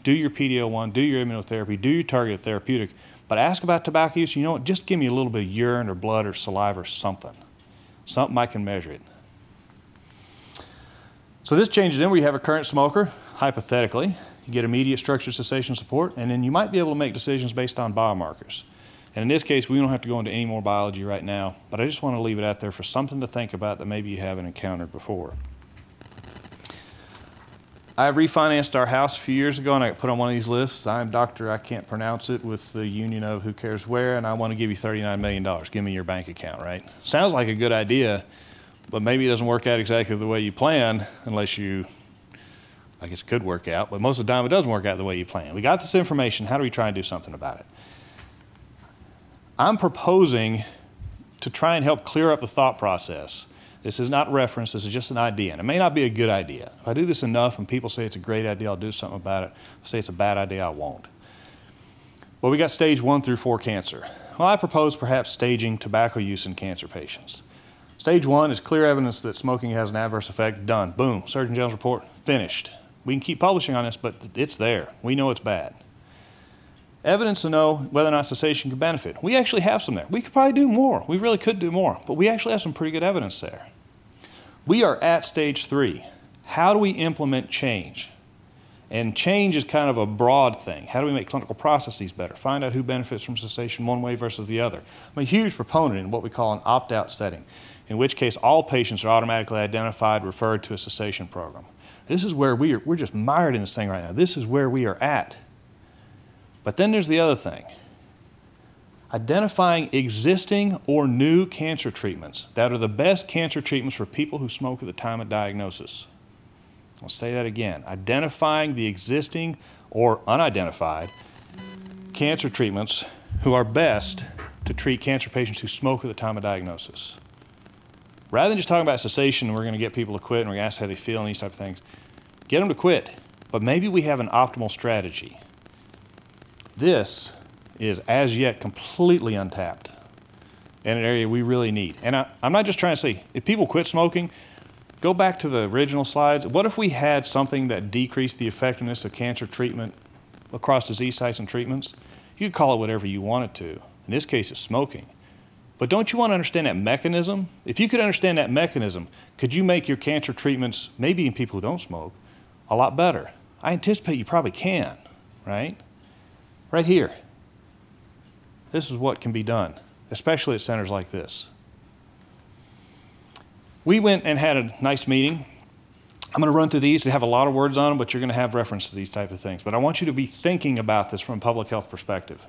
Do your PD-L1, do your immunotherapy, do your targeted therapeutic, but ask about tobacco use. You know what? Just give me a little bit of urine or blood or saliva or something. Something I can measure it. So this changes in where you have a current smoker, hypothetically. you get immediate structure cessation support, and then you might be able to make decisions based on biomarkers. And in this case, we don't have to go into any more biology right now, but I just want to leave it out there for something to think about that maybe you haven't encountered before. I refinanced our house a few years ago and I got put on one of these lists. I'm doctor, I can't pronounce it with the union of who cares where, and I want to give you $39 million. Give me your bank account, right? Sounds like a good idea, but maybe it doesn't work out exactly the way you plan unless you, I guess it could work out, but most of the time it doesn't work out the way you plan. We got this information. How do we try and do something about it? I'm proposing to try and help clear up the thought process this is not reference, this is just an idea. And it may not be a good idea. If I do this enough and people say it's a great idea, I'll do something about it. If I say it's a bad idea, I won't. Well, we got stage one through four cancer. Well, I propose perhaps staging tobacco use in cancer patients. Stage one is clear evidence that smoking has an adverse effect. Done. Boom. Surgeon General's report. Finished. We can keep publishing on this, but it's there. We know it's bad. Evidence to know whether or not cessation could benefit. We actually have some there. We could probably do more. We really could do more, but we actually have some pretty good evidence there. We are at stage three. How do we implement change? And change is kind of a broad thing. How do we make clinical processes better? Find out who benefits from cessation one way versus the other. I'm a huge proponent in what we call an opt out setting, in which case all patients are automatically identified, referred to a cessation program. This is where we are, we're just mired in this thing right now. This is where we are at. But then there's the other thing identifying existing or new cancer treatments that are the best cancer treatments for people who smoke at the time of diagnosis. I'll say that again. Identifying the existing or unidentified cancer treatments who are best to treat cancer patients who smoke at the time of diagnosis. Rather than just talking about cessation, we're going to get people to quit and we're going to ask how they feel and these type of things. Get them to quit. But maybe we have an optimal strategy. This is as yet completely untapped in an area we really need. And I, am not just trying to say, if people quit smoking, go back to the original slides. What if we had something that decreased the effectiveness of cancer treatment across disease sites and treatments? You could call it whatever you wanted to. In this case, it's smoking. But don't you want to understand that mechanism? If you could understand that mechanism, could you make your cancer treatments, maybe in people who don't smoke, a lot better? I anticipate you probably can, right? Right here. This is what can be done, especially at centers like this. We went and had a nice meeting. I'm going to run through these. They have a lot of words on them, but you're going to have reference to these type of things. But I want you to be thinking about this from a public health perspective.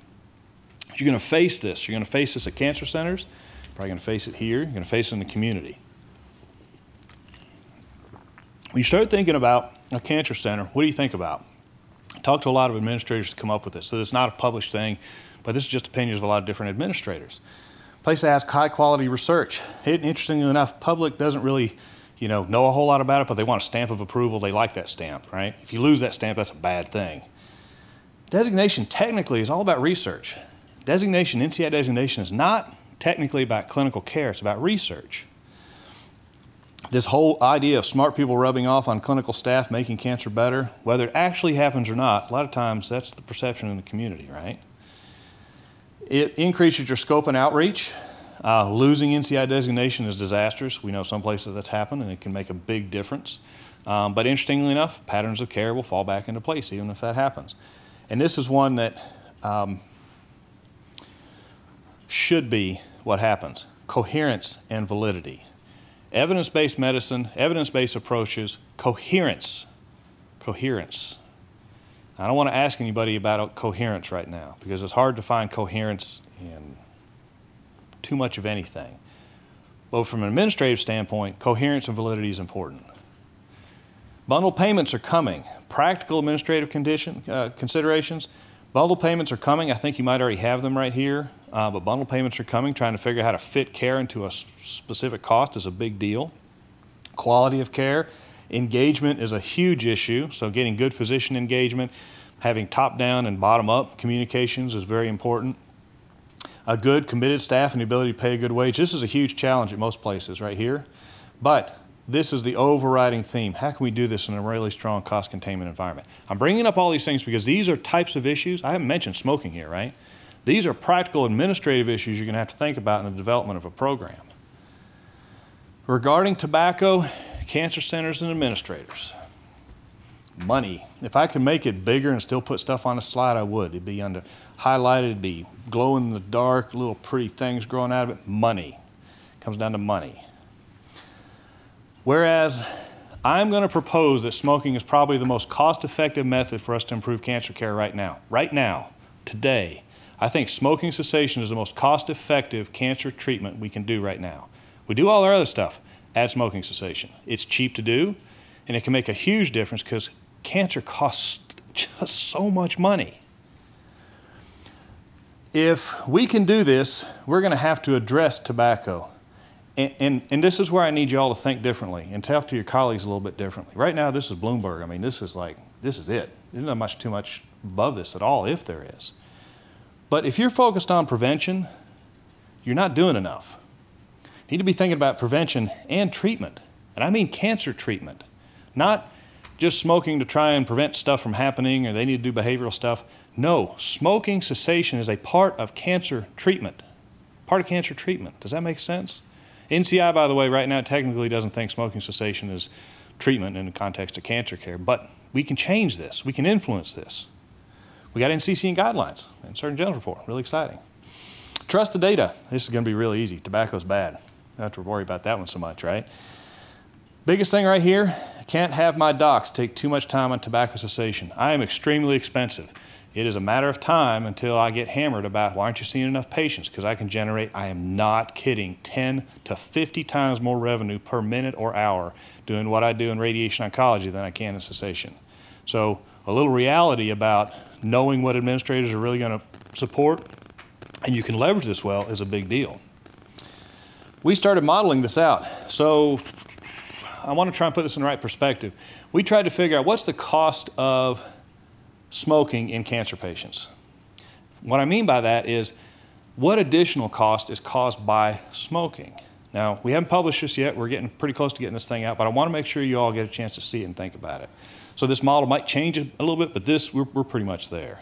You're going to face this. You're going to face this at cancer centers. You're probably going to face it here. You're going to face it in the community. When you start thinking about a cancer center, what do you think about? Talk to a lot of administrators to come up with this. So it's not a published thing but this is just opinions of a lot of different administrators. Place to ask high quality research. Interestingly enough, public doesn't really you know, know a whole lot about it, but they want a stamp of approval. They like that stamp, right? If you lose that stamp, that's a bad thing. Designation technically is all about research. Designation, NCI designation, is not technically about clinical care, it's about research. This whole idea of smart people rubbing off on clinical staff making cancer better, whether it actually happens or not, a lot of times that's the perception in the community, right? It increases your scope and outreach. Uh, losing NCI designation is disastrous. We know some places that's happened and it can make a big difference. Um, but interestingly enough, patterns of care will fall back into place even if that happens. And this is one that um, should be what happens coherence and validity. Evidence based medicine, evidence based approaches, coherence. Coherence. I don't want to ask anybody about coherence right now because it's hard to find coherence in too much of anything. But from an administrative standpoint, coherence and validity is important. Bundle payments are coming. Practical administrative condition, uh, considerations. Bundle payments are coming. I think you might already have them right here, uh, but bundle payments are coming. Trying to figure out how to fit care into a specific cost is a big deal. Quality of care Engagement is a huge issue, so getting good physician engagement, having top down and bottom up communications is very important. A good committed staff and the ability to pay a good wage. This is a huge challenge at most places right here, but this is the overriding theme. How can we do this in a really strong cost containment environment? I'm bringing up all these things because these are types of issues. I haven't mentioned smoking here, right? These are practical administrative issues you're going to have to think about in the development of a program. Regarding tobacco, cancer centers and administrators. money. If I could make it bigger and still put stuff on the slide, I would. It'd be under highlighted, it'd be glow in the dark, little pretty things growing out of it. Money. comes down to money. Whereas I'm going to propose that smoking is probably the most cost effective method for us to improve cancer care right now. Right now, today. I think smoking cessation is the most cost effective cancer treatment we can do right now. We do all our other stuff, smoking cessation. It's cheap to do, and it can make a huge difference because cancer costs just so much money. If we can do this, we're going to have to address tobacco. And, and, and, this is where I need you all to think differently and talk to your colleagues a little bit differently. Right now, this is Bloomberg. I mean, this is like, this is it. There's not much too much above this at all, if there is. But if you're focused on prevention, you're not doing enough. Need to be thinking about prevention and treatment. And I mean cancer treatment, not just smoking to try and prevent stuff from happening or they need to do behavioral stuff. No, smoking cessation is a part of cancer treatment. Part of cancer treatment. Does that make sense? NCI, by the way, right now technically doesn't think smoking cessation is treatment in the context of cancer care, but we can change this. We can influence this. We got NCCN guidelines and Surgeon General's report. Really exciting. Trust the data. This is going to be really easy. Tobacco's bad. Don't have to worry about that one so much, right? Biggest thing right here, I can't have my docs take too much time on tobacco cessation. I am extremely expensive. It is a matter of time until I get hammered about why aren't you seeing enough patients? Because I can generate, I am not kidding, 10 to 50 times more revenue per minute or hour doing what I do in radiation oncology than I can in cessation. So a little reality about knowing what administrators are really going to support and you can leverage this well is a big deal. We started modeling this out. So I want to try and put this in the right perspective. We tried to figure out what's the cost of smoking in cancer patients. What I mean by that is what additional cost is caused by smoking? Now, we haven't published this yet. We're getting pretty close to getting this thing out, but I want to make sure you all get a chance to see it and think about it. So this model might change a little bit, but this, we're, we're pretty much there.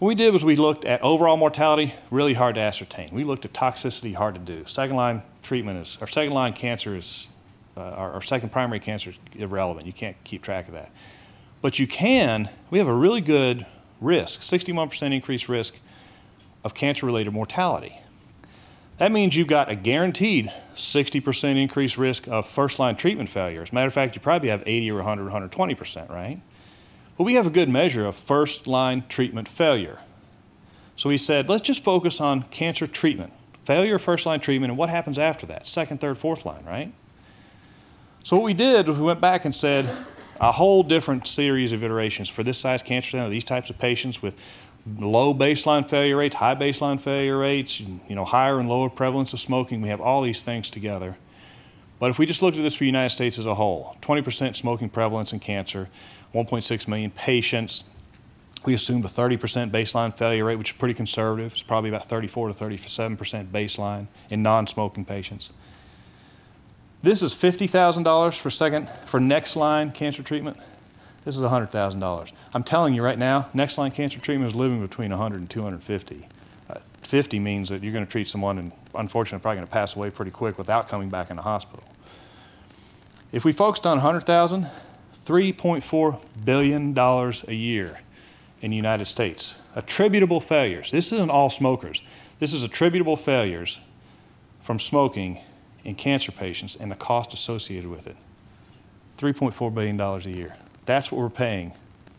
What we did was we looked at overall mortality, really hard to ascertain. We looked at toxicity, hard to do. Second line treatment is, or second line cancer is, uh, our, our second primary cancer is irrelevant. You can't keep track of that. But you can, we have a really good risk, 61% increased risk of cancer related mortality. That means you've got a guaranteed 60% increased risk of first line treatment failure. As a matter of fact, you probably have 80 or 100, 120%, right? But we have a good measure of first line treatment failure. So we said, let's just focus on cancer treatment, failure of first line treatment, and what happens after that, second, third, fourth line, right? So what we did was we went back and said a whole different series of iterations for this size cancer center, these types of patients with low baseline failure rates, high baseline failure rates, you know, higher and lower prevalence of smoking. We have all these things together. But if we just looked at this for the United States as a whole, 20% smoking prevalence in cancer, 1.6 million patients, we assumed a 30% baseline failure rate, which is pretty conservative. It's probably about 34 to 37% baseline in non-smoking patients. This is $50,000 for second for next line cancer treatment. This is $100,000. I'm telling you right now, next line cancer treatment is living between 100 and 250. Uh, 50 means that you're going to treat someone and unfortunately probably going to pass away pretty quick without coming back in the hospital. If we focused on 100,000, $3.4 billion a year in the United States. Attributable failures. This isn't all smokers. This is attributable failures from smoking in cancer patients and the cost associated with it. $3.4 billion a year. That's what we're paying,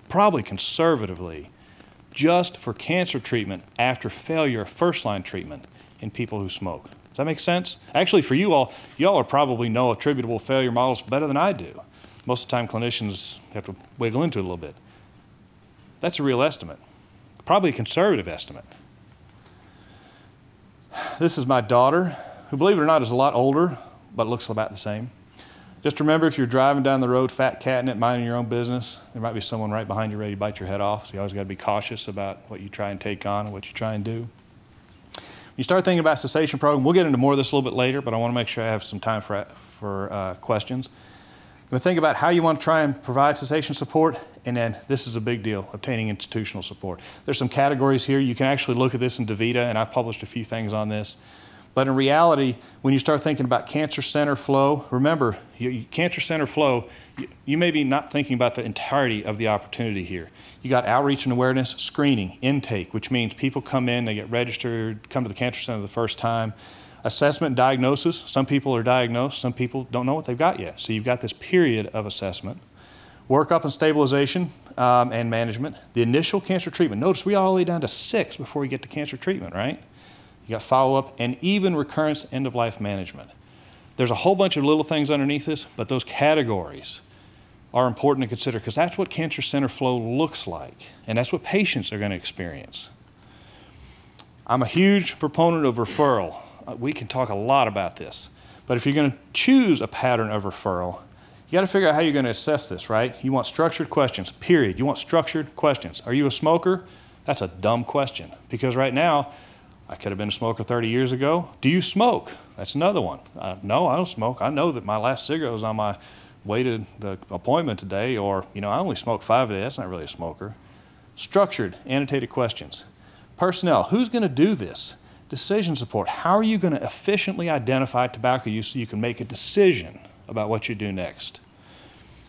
probably conservatively, just for cancer treatment after failure of first line treatment in people who smoke. Does that make sense? Actually, for you all, y'all are probably know attributable failure models better than I do. Most of the time, clinicians have to wiggle into it a little bit. That's a real estimate, probably a conservative estimate. This is my daughter, who, believe it or not, is a lot older, but looks about the same. Just remember if you're driving down the road, fat catting it, minding your own business, there might be someone right behind you ready to bite your head off. So you always got to be cautious about what you try and take on and what you try and do. When You start thinking about cessation program. We'll get into more of this a little bit later, but I want to make sure I have some time for, for uh, questions. You're think about how you want to try and provide cessation support, and then this is a big deal, obtaining institutional support. There's some categories here. You can actually look at this in DeVita, and I've published a few things on this. But in reality, when you start thinking about cancer center flow, remember, you, you, cancer center flow, you, you may be not thinking about the entirety of the opportunity here. You got outreach and awareness, screening, intake, which means people come in, they get registered, come to the cancer center the first time. Assessment, diagnosis. Some people are diagnosed, some people don't know what they've got yet. So you've got this period of assessment. Workup and stabilization um, and management. The initial cancer treatment. Notice we all the way down to six before we get to cancer treatment, right? You got follow up and even recurrence end of life management. There's a whole bunch of little things underneath this, but those categories are important to consider because that's what cancer center flow looks like, and that's what patients are going to experience. I'm a huge proponent of referral. Uh, we can talk a lot about this, but if you're going to choose a pattern of referral, you got to figure out how you're going to assess this, right? You want structured questions, period. You want structured questions. Are you a smoker? That's a dumb question because right now, I could have been a smoker 30 years ago. Do you smoke? That's another one. Uh, no, I don't smoke. I know that my last cigarette was on my way to the appointment today, or, you know, I only smoke five a day. That's not really a smoker. Structured, annotated questions. Personnel, who's going to do this? Decision support. How are you going to efficiently identify tobacco use so you can make a decision about what you do next?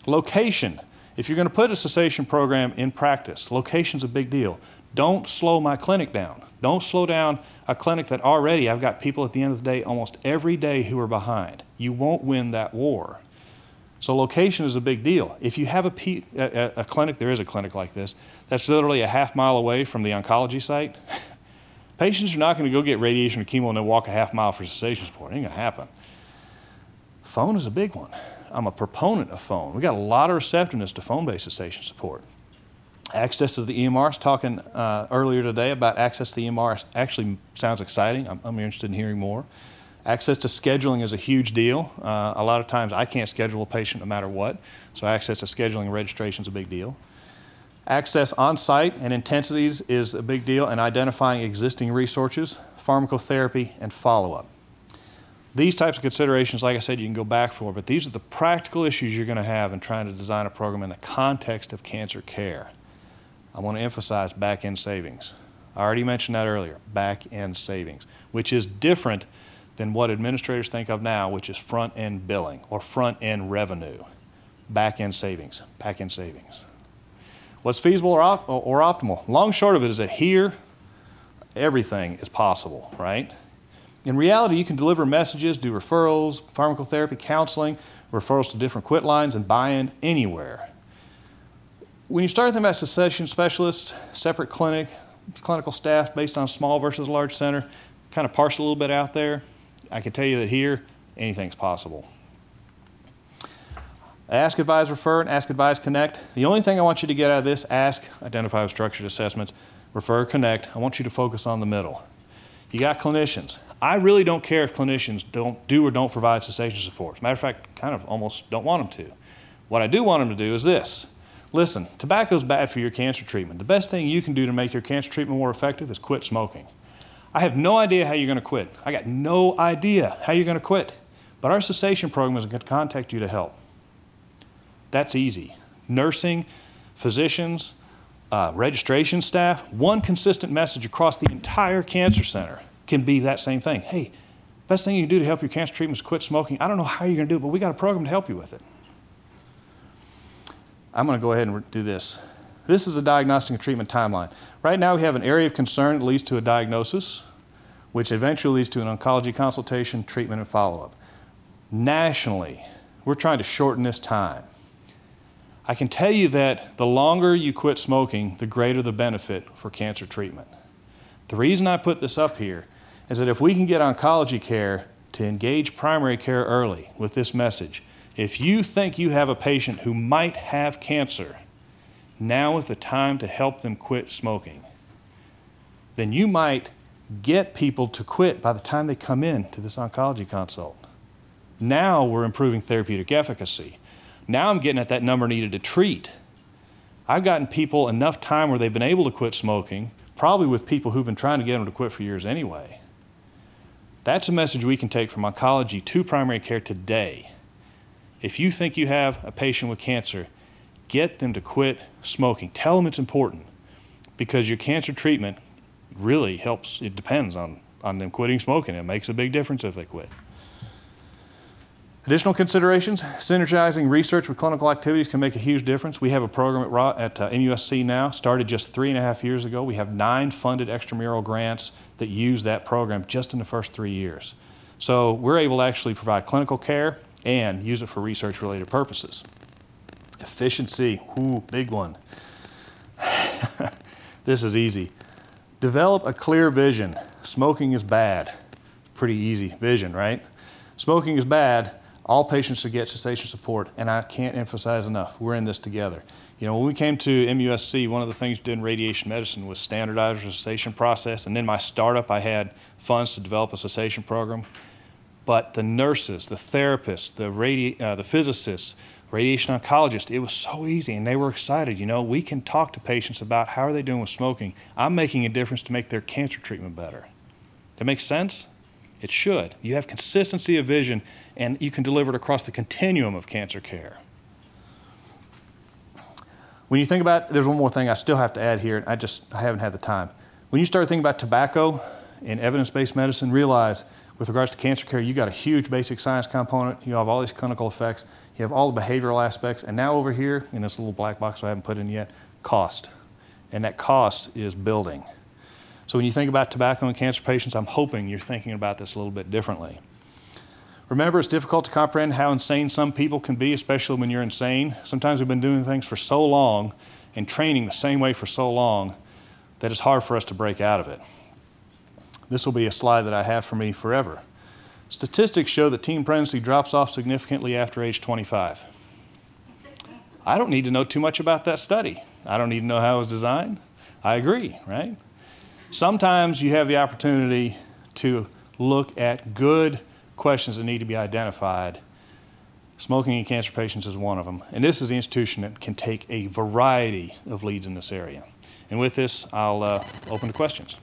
Location. If you're going to put a cessation program in practice, location's a big deal. Don't slow my clinic down. Don't slow down a clinic that already I've got people at the end of the day almost every day who are behind. You won't win that war. So location is a big deal. If you have a, clinic, there is a clinic like this, that's literally a half mile away from the oncology site, patients are not going to go get radiation or chemo and then walk a half mile for cessation support. It ain't going to happen. Phone is a big one. I'm a proponent of phone. We got a lot of receptiveness to phone-based cessation support. Access to the EMR, talking uh, earlier today about access to the EMR actually sounds exciting. I'm, I'm, interested in hearing more. Access to scheduling is a huge deal. Uh, a lot of times I can't schedule a patient no matter what, so access to scheduling and registration is a big deal. Access on site and intensities is a big deal, and identifying existing resources, pharmacotherapy, and follow up. These types of considerations, like I said, you can go back for, but these are the practical issues you're going to have in trying to design a program in the context of cancer care. I want to emphasize back end savings. I already mentioned that earlier back end savings, which is different than what administrators think of now, which is front end billing or front end revenue. Back end savings, back end savings. What's feasible or, op or optimal? Long short of it is that here, everything is possible, right? In reality, you can deliver messages, do referrals, pharmacotherapy, counseling, referrals to different quit lines, and buy in anywhere. When you start thinking about cessation specialists, separate clinic, clinical staff based on small versus large center, kind of parse a little bit out there, I can tell you that here, anything's possible. Ask, advise, refer, and ask, advise, connect. The only thing I want you to get out of this, ask, identify with structured assessments, refer, connect. I want you to focus on the middle. You got clinicians. I really don't care if clinicians don't do or don't provide cessation support. As a matter of fact, kind of almost don't want them to. What I do want them to do is this Listen, tobacco is bad for your cancer treatment. The best thing you can do to make your cancer treatment more effective is quit smoking. I have no idea how you're going to quit. I got no idea how you're going to quit. But our cessation program is going to contact you to help. That's easy. Nursing, physicians, uh, registration staff, one consistent message across the entire cancer center can be that same thing. Hey, best thing you can do to help your cancer treatment is quit smoking. I don't know how you're going to do it, but we got a program to help you with it. I'm going to go ahead and do this. This is a diagnostic and treatment timeline. Right now, we have an area of concern that leads to a diagnosis, which eventually leads to an oncology consultation, treatment, and follow up. Nationally, we're trying to shorten this time. I can tell you that the longer you quit smoking, the greater the benefit for cancer treatment. The reason I put this up here is that if we can get oncology care to engage primary care early with this message, if you think you have a patient who might have cancer, now is the time to help them quit smoking. Then you might get people to quit by the time they come in to this oncology consult. Now we're improving therapeutic efficacy. Now I'm getting at that number needed to treat. I've gotten people enough time where they've been able to quit smoking, probably with people who've been trying to get them to quit for years anyway. That's a message we can take from oncology to primary care today. If you think you have a patient with cancer, get them to quit smoking. Tell them it's important because your cancer treatment really helps, it depends on on them quitting smoking. It makes a big difference if they quit. Additional considerations, synergizing research with clinical activities can make a huge difference. We have a program at, at uh, MUSC now, started just three and a half years ago. We have nine funded extramural grants that use that program just in the first three years. So we're able to actually provide clinical care and use it for research related purposes. Efficiency, ooh, big one. this is easy. Develop a clear vision. Smoking is bad. Pretty easy vision, right? Smoking is bad all patients should get cessation support, and I can't emphasize enough, we're in this together. You know, when we came to MUSC, one of the things we did in radiation medicine was standardize our cessation process. And in my startup, I had funds to develop a cessation program. But the nurses, the therapists, the, radi- uh, the physicists, radiation oncologists, it was so easy, and they were excited. You know, we can talk to patients about how are they doing with smoking. I'm making a difference to make their cancer treatment better. That makes sense? It should. You have consistency of vision, and you can deliver it across the continuum of cancer care. When you think about, there's one more thing I still have to add here, and I just I haven't had the time. When you start thinking about tobacco and evidence-based medicine, realize with regards to cancer care, you got a huge basic science component. You have all these clinical effects. You have all the behavioral aspects. And now over here, in this little black box I haven't put in yet, cost. And that cost is building. So when you think about tobacco and cancer patients, I'm hoping you're thinking about this a little bit differently. Remember, it's difficult to comprehend how insane some people can be, especially when you're insane. Sometimes we've been doing things for so long and training the same way for so long that it's hard for us to break out of it. This will be a slide that I have for me forever. Statistics show that teen pregnancy drops off significantly after age 25. I don't need to know too much about that study. I don't need to know how it was designed. I agree, right? Sometimes you have the opportunity to look at good questions that need to be identified. Smoking in cancer patients is one of them. And this is the institution that can take a variety of leads in this area. And with this, I'll uh, open to questions.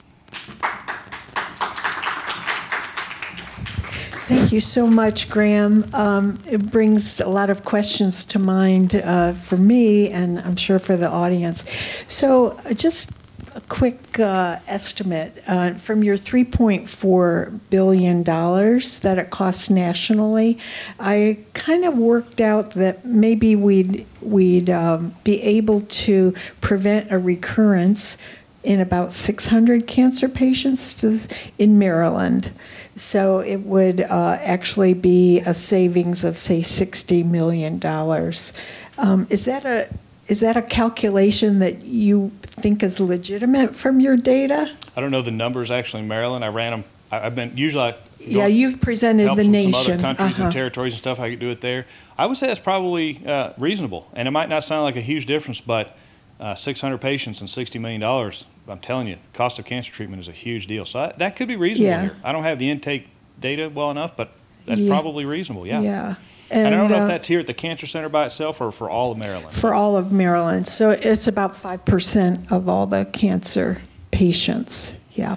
Thank you so much, Graham. Um, it brings a lot of questions to mind uh, for me and I'm sure for the audience. So, uh, just a quick uh, estimate uh, from your 3.4 billion dollars that it costs nationally. I kind of worked out that maybe we'd we'd um, be able to prevent a recurrence in about 600 cancer patients in Maryland. So it would uh, actually be a savings of say 60 million dollars. Um, is that a is that a calculation that you think is legitimate from your data? I don't know the numbers actually in Maryland. I ran them. I, have been usually. I yeah, you've presented the nation. Some other countries uh-huh. and territories and stuff. I could do it there. I would say that's probably uh, reasonable, and it might not sound like a huge difference, but uh, 600 patients and 60 million dollars. I'm telling you, the cost of cancer treatment is a huge deal. So I, that could be reasonable yeah. here. I don't have the intake data well enough, but that's yeah. probably reasonable. Yeah. Yeah. And, and I don't know uh, if that's here at the Cancer Center by itself or for all of Maryland. For all of Maryland. So it's about 5% of all the cancer patients. Yeah.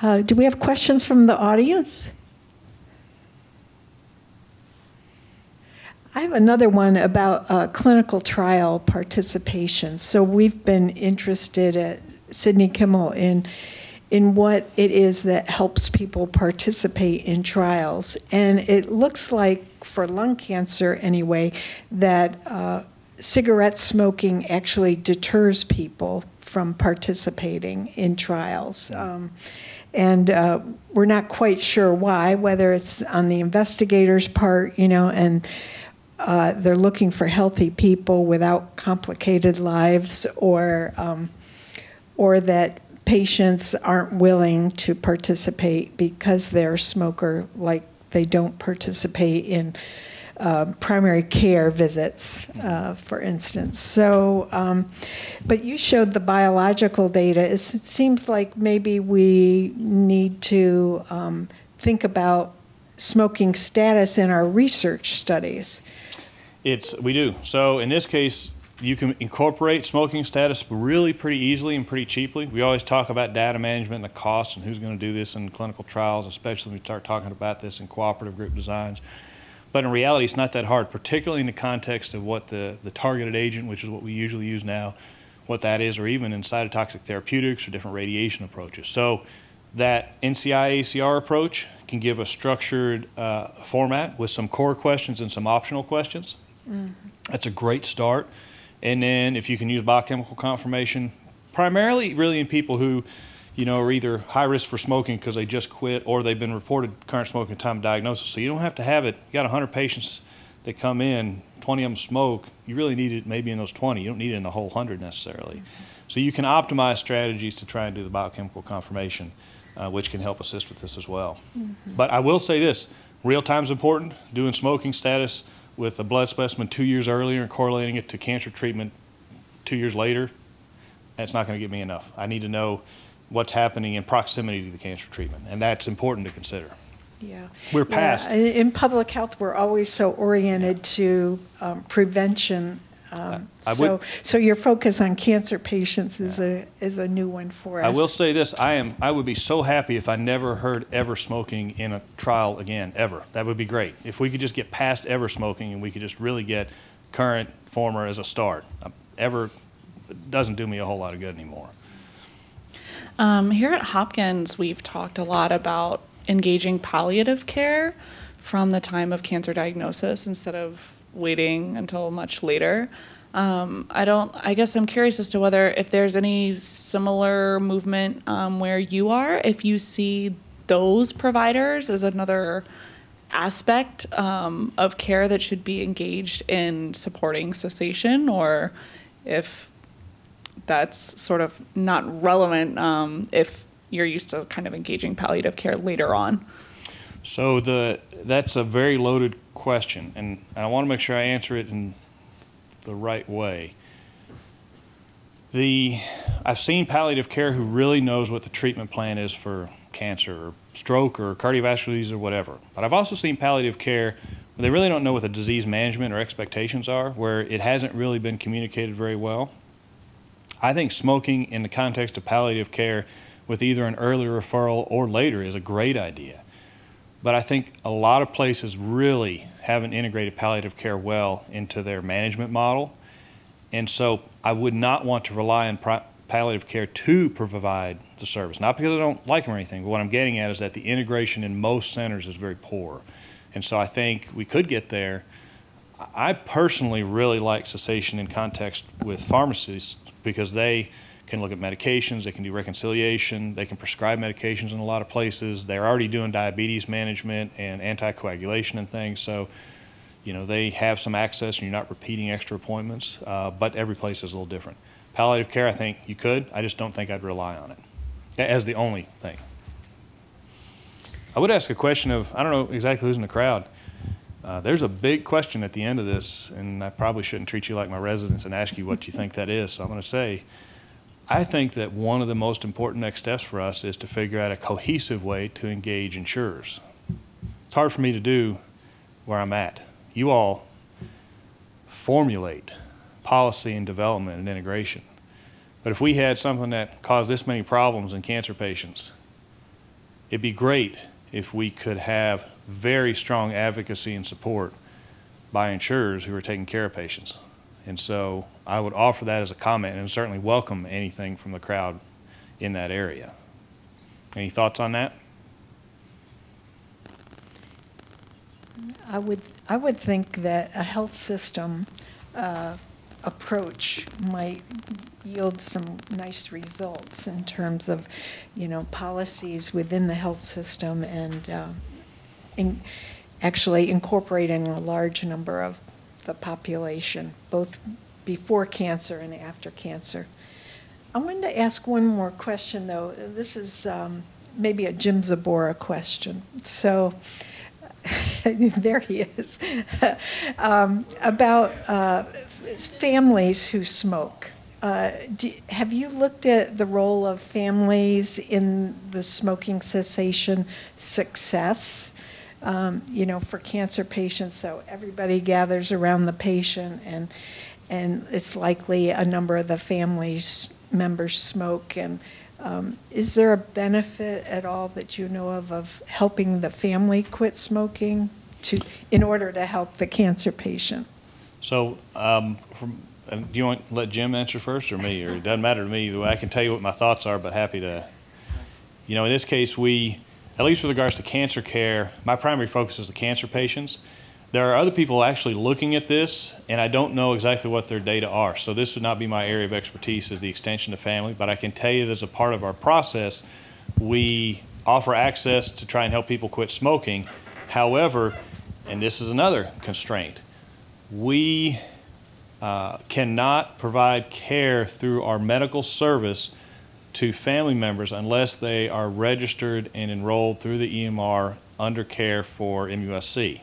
Uh, do we have questions from the audience? I have another one about uh, clinical trial participation. So we've been interested at Sidney Kimmel in in what it is that helps people participate in trials. And it looks like, for lung cancer anyway, that uh, cigarette smoking actually deters people from participating in trials. Um, and uh, we're not quite sure why, whether it's on the investigator's part, you know, and uh, they're looking for healthy people without complicated lives, or um, or that patients aren't willing to participate because they're smoker, like they don't participate in uh, primary care visits, uh, for instance. So, um, but you showed the biological data. it seems like maybe we need to um, think about smoking status in our research studies. It's we do. So in this case, you can incorporate smoking status really pretty easily and pretty cheaply. We always talk about data management and the costs and who's going to do this in clinical trials, especially when we start talking about this in cooperative group designs. But in reality, it's not that hard, particularly in the context of what the, the targeted agent, which is what we usually use now, what that is, or even in cytotoxic therapeutics or different radiation approaches. So That NCI AACR approach can give a structured uh, format with some core questions and some optional questions. That's a great start. And then if you can use biochemical confirmation, primarily really in people who, you know, are either high risk for smoking because they just quit or they've been reported current smoking time of diagnosis. So you don't have to have it. You got 100 patients that come in, 20 of them smoke. You really need it maybe in those 20. You don't need it in the whole 100 necessarily. So you can optimize strategies to try and do the biochemical confirmation, uh, which can help assist with this as well. But I will say this, real time is important. Doing smoking status with a blood specimen two years earlier and correlating it to cancer treatment two years later, that's not going to get me enough. I need to know what's happening in proximity to the cancer treatment, and that's important to consider. Yeah. We're past, In in public health, we're always so oriented to um, prevention. Um, I- I So, would- so your focus on cancer patients is a, is a new one for us. I will say this, I am, I would be so happy if I never heard ever smoking in a trial again, ever. That would be great. If we could just get past ever smoking and we could just really get current, former as a start. Uh, Ever doesn't do me a whole lot of good anymore. Um, here at Hopkins, we've talked a lot about engaging palliative care from the time of cancer diagnosis instead of waiting until much later. Um, I don't. I guess I'm curious as to whether if there's any similar movement um, where you are, if you see those providers as another aspect um, of care that should be engaged in supporting cessation, or if that's sort of not relevant um, if you're used to kind of engaging palliative care later on. So the, that's a very loaded question, and I want to make sure I answer it in the right way. The, I've seen palliative care who really knows what the treatment plan is for cancer or stroke or cardiovascular disease or whatever. But I've also seen palliative care where they really don't know what the disease management or expectations are, where it hasn't really been communicated very well. I think smoking in the context of palliative care with either an early referral or later is a great idea. But I think a lot of places really haven't integrated palliative care well into their management model. And so I would not want to rely on palliative care to provide the service. Not because I don't like them or anything, but what I'm getting at is that the integration in most centers is very poor. And so I think we could get there. I personally really like cessation in context with pharmacists because they can look at medications, they can do reconciliation, they can prescribe medications in a lot of places. They're already doing diabetes management and anticoagulation and things, so you know they have some access and you're not repeating extra appointments. Uh, but every place is a little different. Palliative care, I think you could. I just don't think I'd rely on it as the only thing. I would ask a question of I don't know exactly who's in the crowd. Uh, there's a big question at the end of this, and I probably shouldn't treat you like my residents and ask you what you think that is. So I'm going to say, I think that one of the most important next steps for us is to figure out a cohesive way to engage insurers. It's hard for me to do where I'm at. You all formulate policy and development and integration. But if we had something that caused this many problems in cancer patients, it'd be great if we could have very strong advocacy and support by insurers who are taking care of patients. And so I would offer that as a comment and certainly welcome anything from the crowd in that area. Any thoughts on that? I would, I would think that a health system uh, approach might yield some nice results in terms of, you know, policies within the health system and uh, in- actually incorporating a large number of the population, both before cancer and after cancer. I wanted to ask one more question, though. This is um, maybe a Jim Zabora question. So, there he is, um, about uh, families who smoke. Uh, do, have you looked at the role of families in the smoking cessation success? Um, you know, for cancer patients, so everybody gathers around the patient, and and it's likely a number of the families members smoke. And um, is there a benefit at all that you know of of helping the family quit smoking to in order to help the cancer patient? So, um, from, do you want to let Jim answer first or me? Or it doesn't matter to me. I can tell you what my thoughts are, but happy to. You know, in this case, we, at least with regards to cancer care, my primary focus is the cancer patients. There are other people actually looking at this, and I don't know exactly what their data are. So this would not be my area of expertise as the extension of family, but I can tell you that as a part of our process, we offer access to try and help people quit smoking. However, and this is another constraint, we uh, cannot provide care through our medical service to family members unless they are registered and enrolled through the EMR under care for MUSC.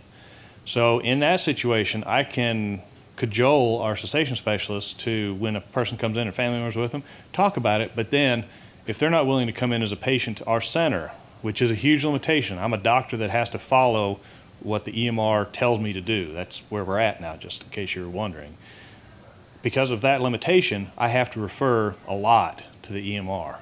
So in that situation, I can cajole our cessation specialists to, when a person comes in or family members with them, talk about it. But then, if they're not willing to come in as a patient to our center, which is a huge limitation, I'm a doctor that has to follow what the EMR tells me to do. That's where we're at now, just in case you were wondering. Because of that limitation, I have to refer a lot to the EMR.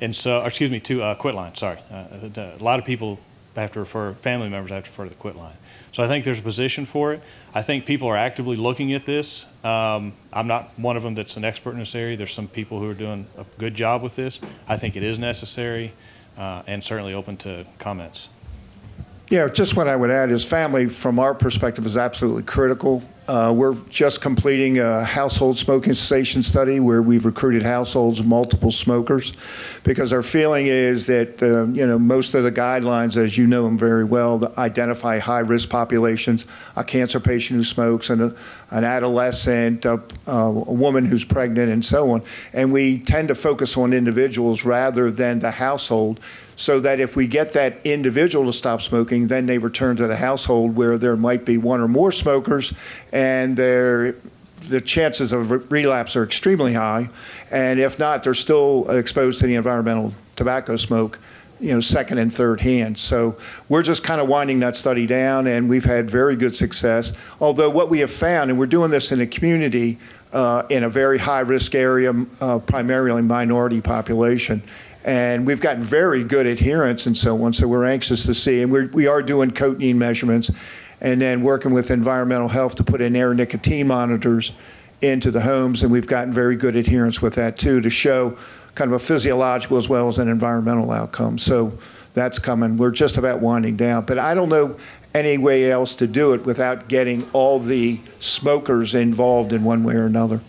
And so, excuse me, to uh, Quitline, sorry. Uh, a lot of people have to refer, family members have to refer to the Quitline. So I think there's a position for it. I think people are actively looking at this. Um, I'm not one of them that's an expert in this area. There's some people who are doing a good job with this. I think it is necessary uh, and certainly open to comments. Yeah, just what I would add is family, from our perspective, is absolutely critical. Uh, we're just completing a household smoking cessation study where we've recruited households multiple smokers, because our feeling is that uh, you know most of the guidelines, as you know them very well, identify high-risk populations: a cancer patient who smokes, and a, an adolescent, a, a woman who's pregnant, and so on. And we tend to focus on individuals rather than the household so that if we get that individual to stop smoking, then they return to the household where there might be one or more smokers, and the chances of relapse are extremely high. And if not, they're still exposed to the environmental tobacco smoke you know, second and third hand. So we're just kind of winding that study down, and we've had very good success. Although what we have found, and we're doing this in a community uh, in a very high risk area, uh, primarily minority population, and we've gotten very good adherence and so on. So we're anxious to see, and we're, we are doing cotinine measurements, and then working with environmental health to put in air nicotine monitors into the homes, and we've gotten very good adherence with that too to show kind of a physiological as well as an environmental outcome. So that's coming. We're just about winding down, but I don't know any way else to do it without getting all the smokers involved in one way or another.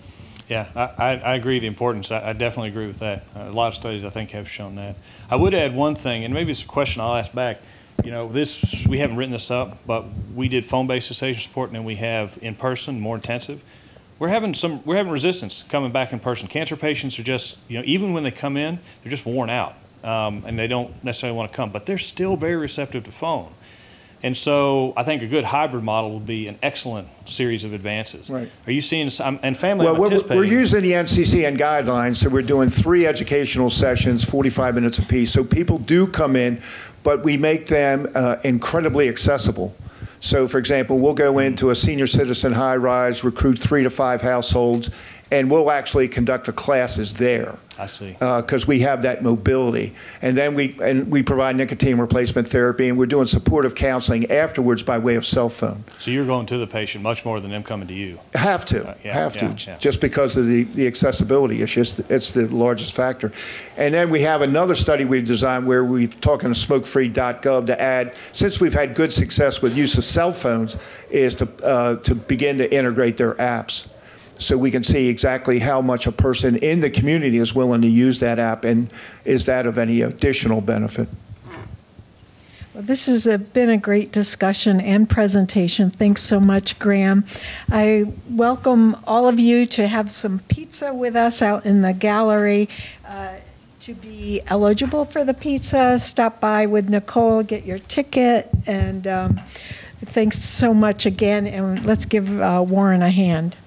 Yeah, I, I, agree the importance. I, I, definitely agree with that. Uh, a lot of studies I think have shown that. I would add one thing, and maybe it's a question I'll ask back. You know, this we haven't written this up, but we did phone-based cessation support, and then we have in person, more intensive. We're having some, we're having resistance coming back in person. Cancer patients are just, you know, even when they come in, they're just worn out, um, and they don't necessarily want to come, but they're still very receptive to phone. And so I think a good hybrid model would be an excellent series of advances. Right. Are you seeing some, and family well, we're, we're using the NCCN guidelines, so we're doing three educational sessions, 45 minutes apiece. So people do come in, but we make them uh, incredibly accessible. So, for example, we'll go into a senior citizen high rise, recruit three to five households, and we'll actually conduct the classes there. I see. Because uh, we have that mobility, and then we and we provide nicotine replacement therapy, and we're doing supportive counseling afterwards by way of cell phone. So you're going to the patient much more than them coming to you. Have to, uh, yeah, have yeah, to, yeah. just because of the, the accessibility. It's just it's the largest factor. And then we have another study we've designed where we're talking to smokefree.gov to add, since we've had good success with use of cell phones, is to uh, to begin to integrate their apps so we can see exactly how much a person in the community is willing to use that app and is that of any additional benefit. Well, this has a, been a great discussion and presentation. Thanks so much, Graham. I welcome all of you to have some pizza with us out in the gallery. Uh, to be eligible for the pizza, stop by with Nicole, get your ticket, and um, thanks so much again. And let's give uh, Warren a hand.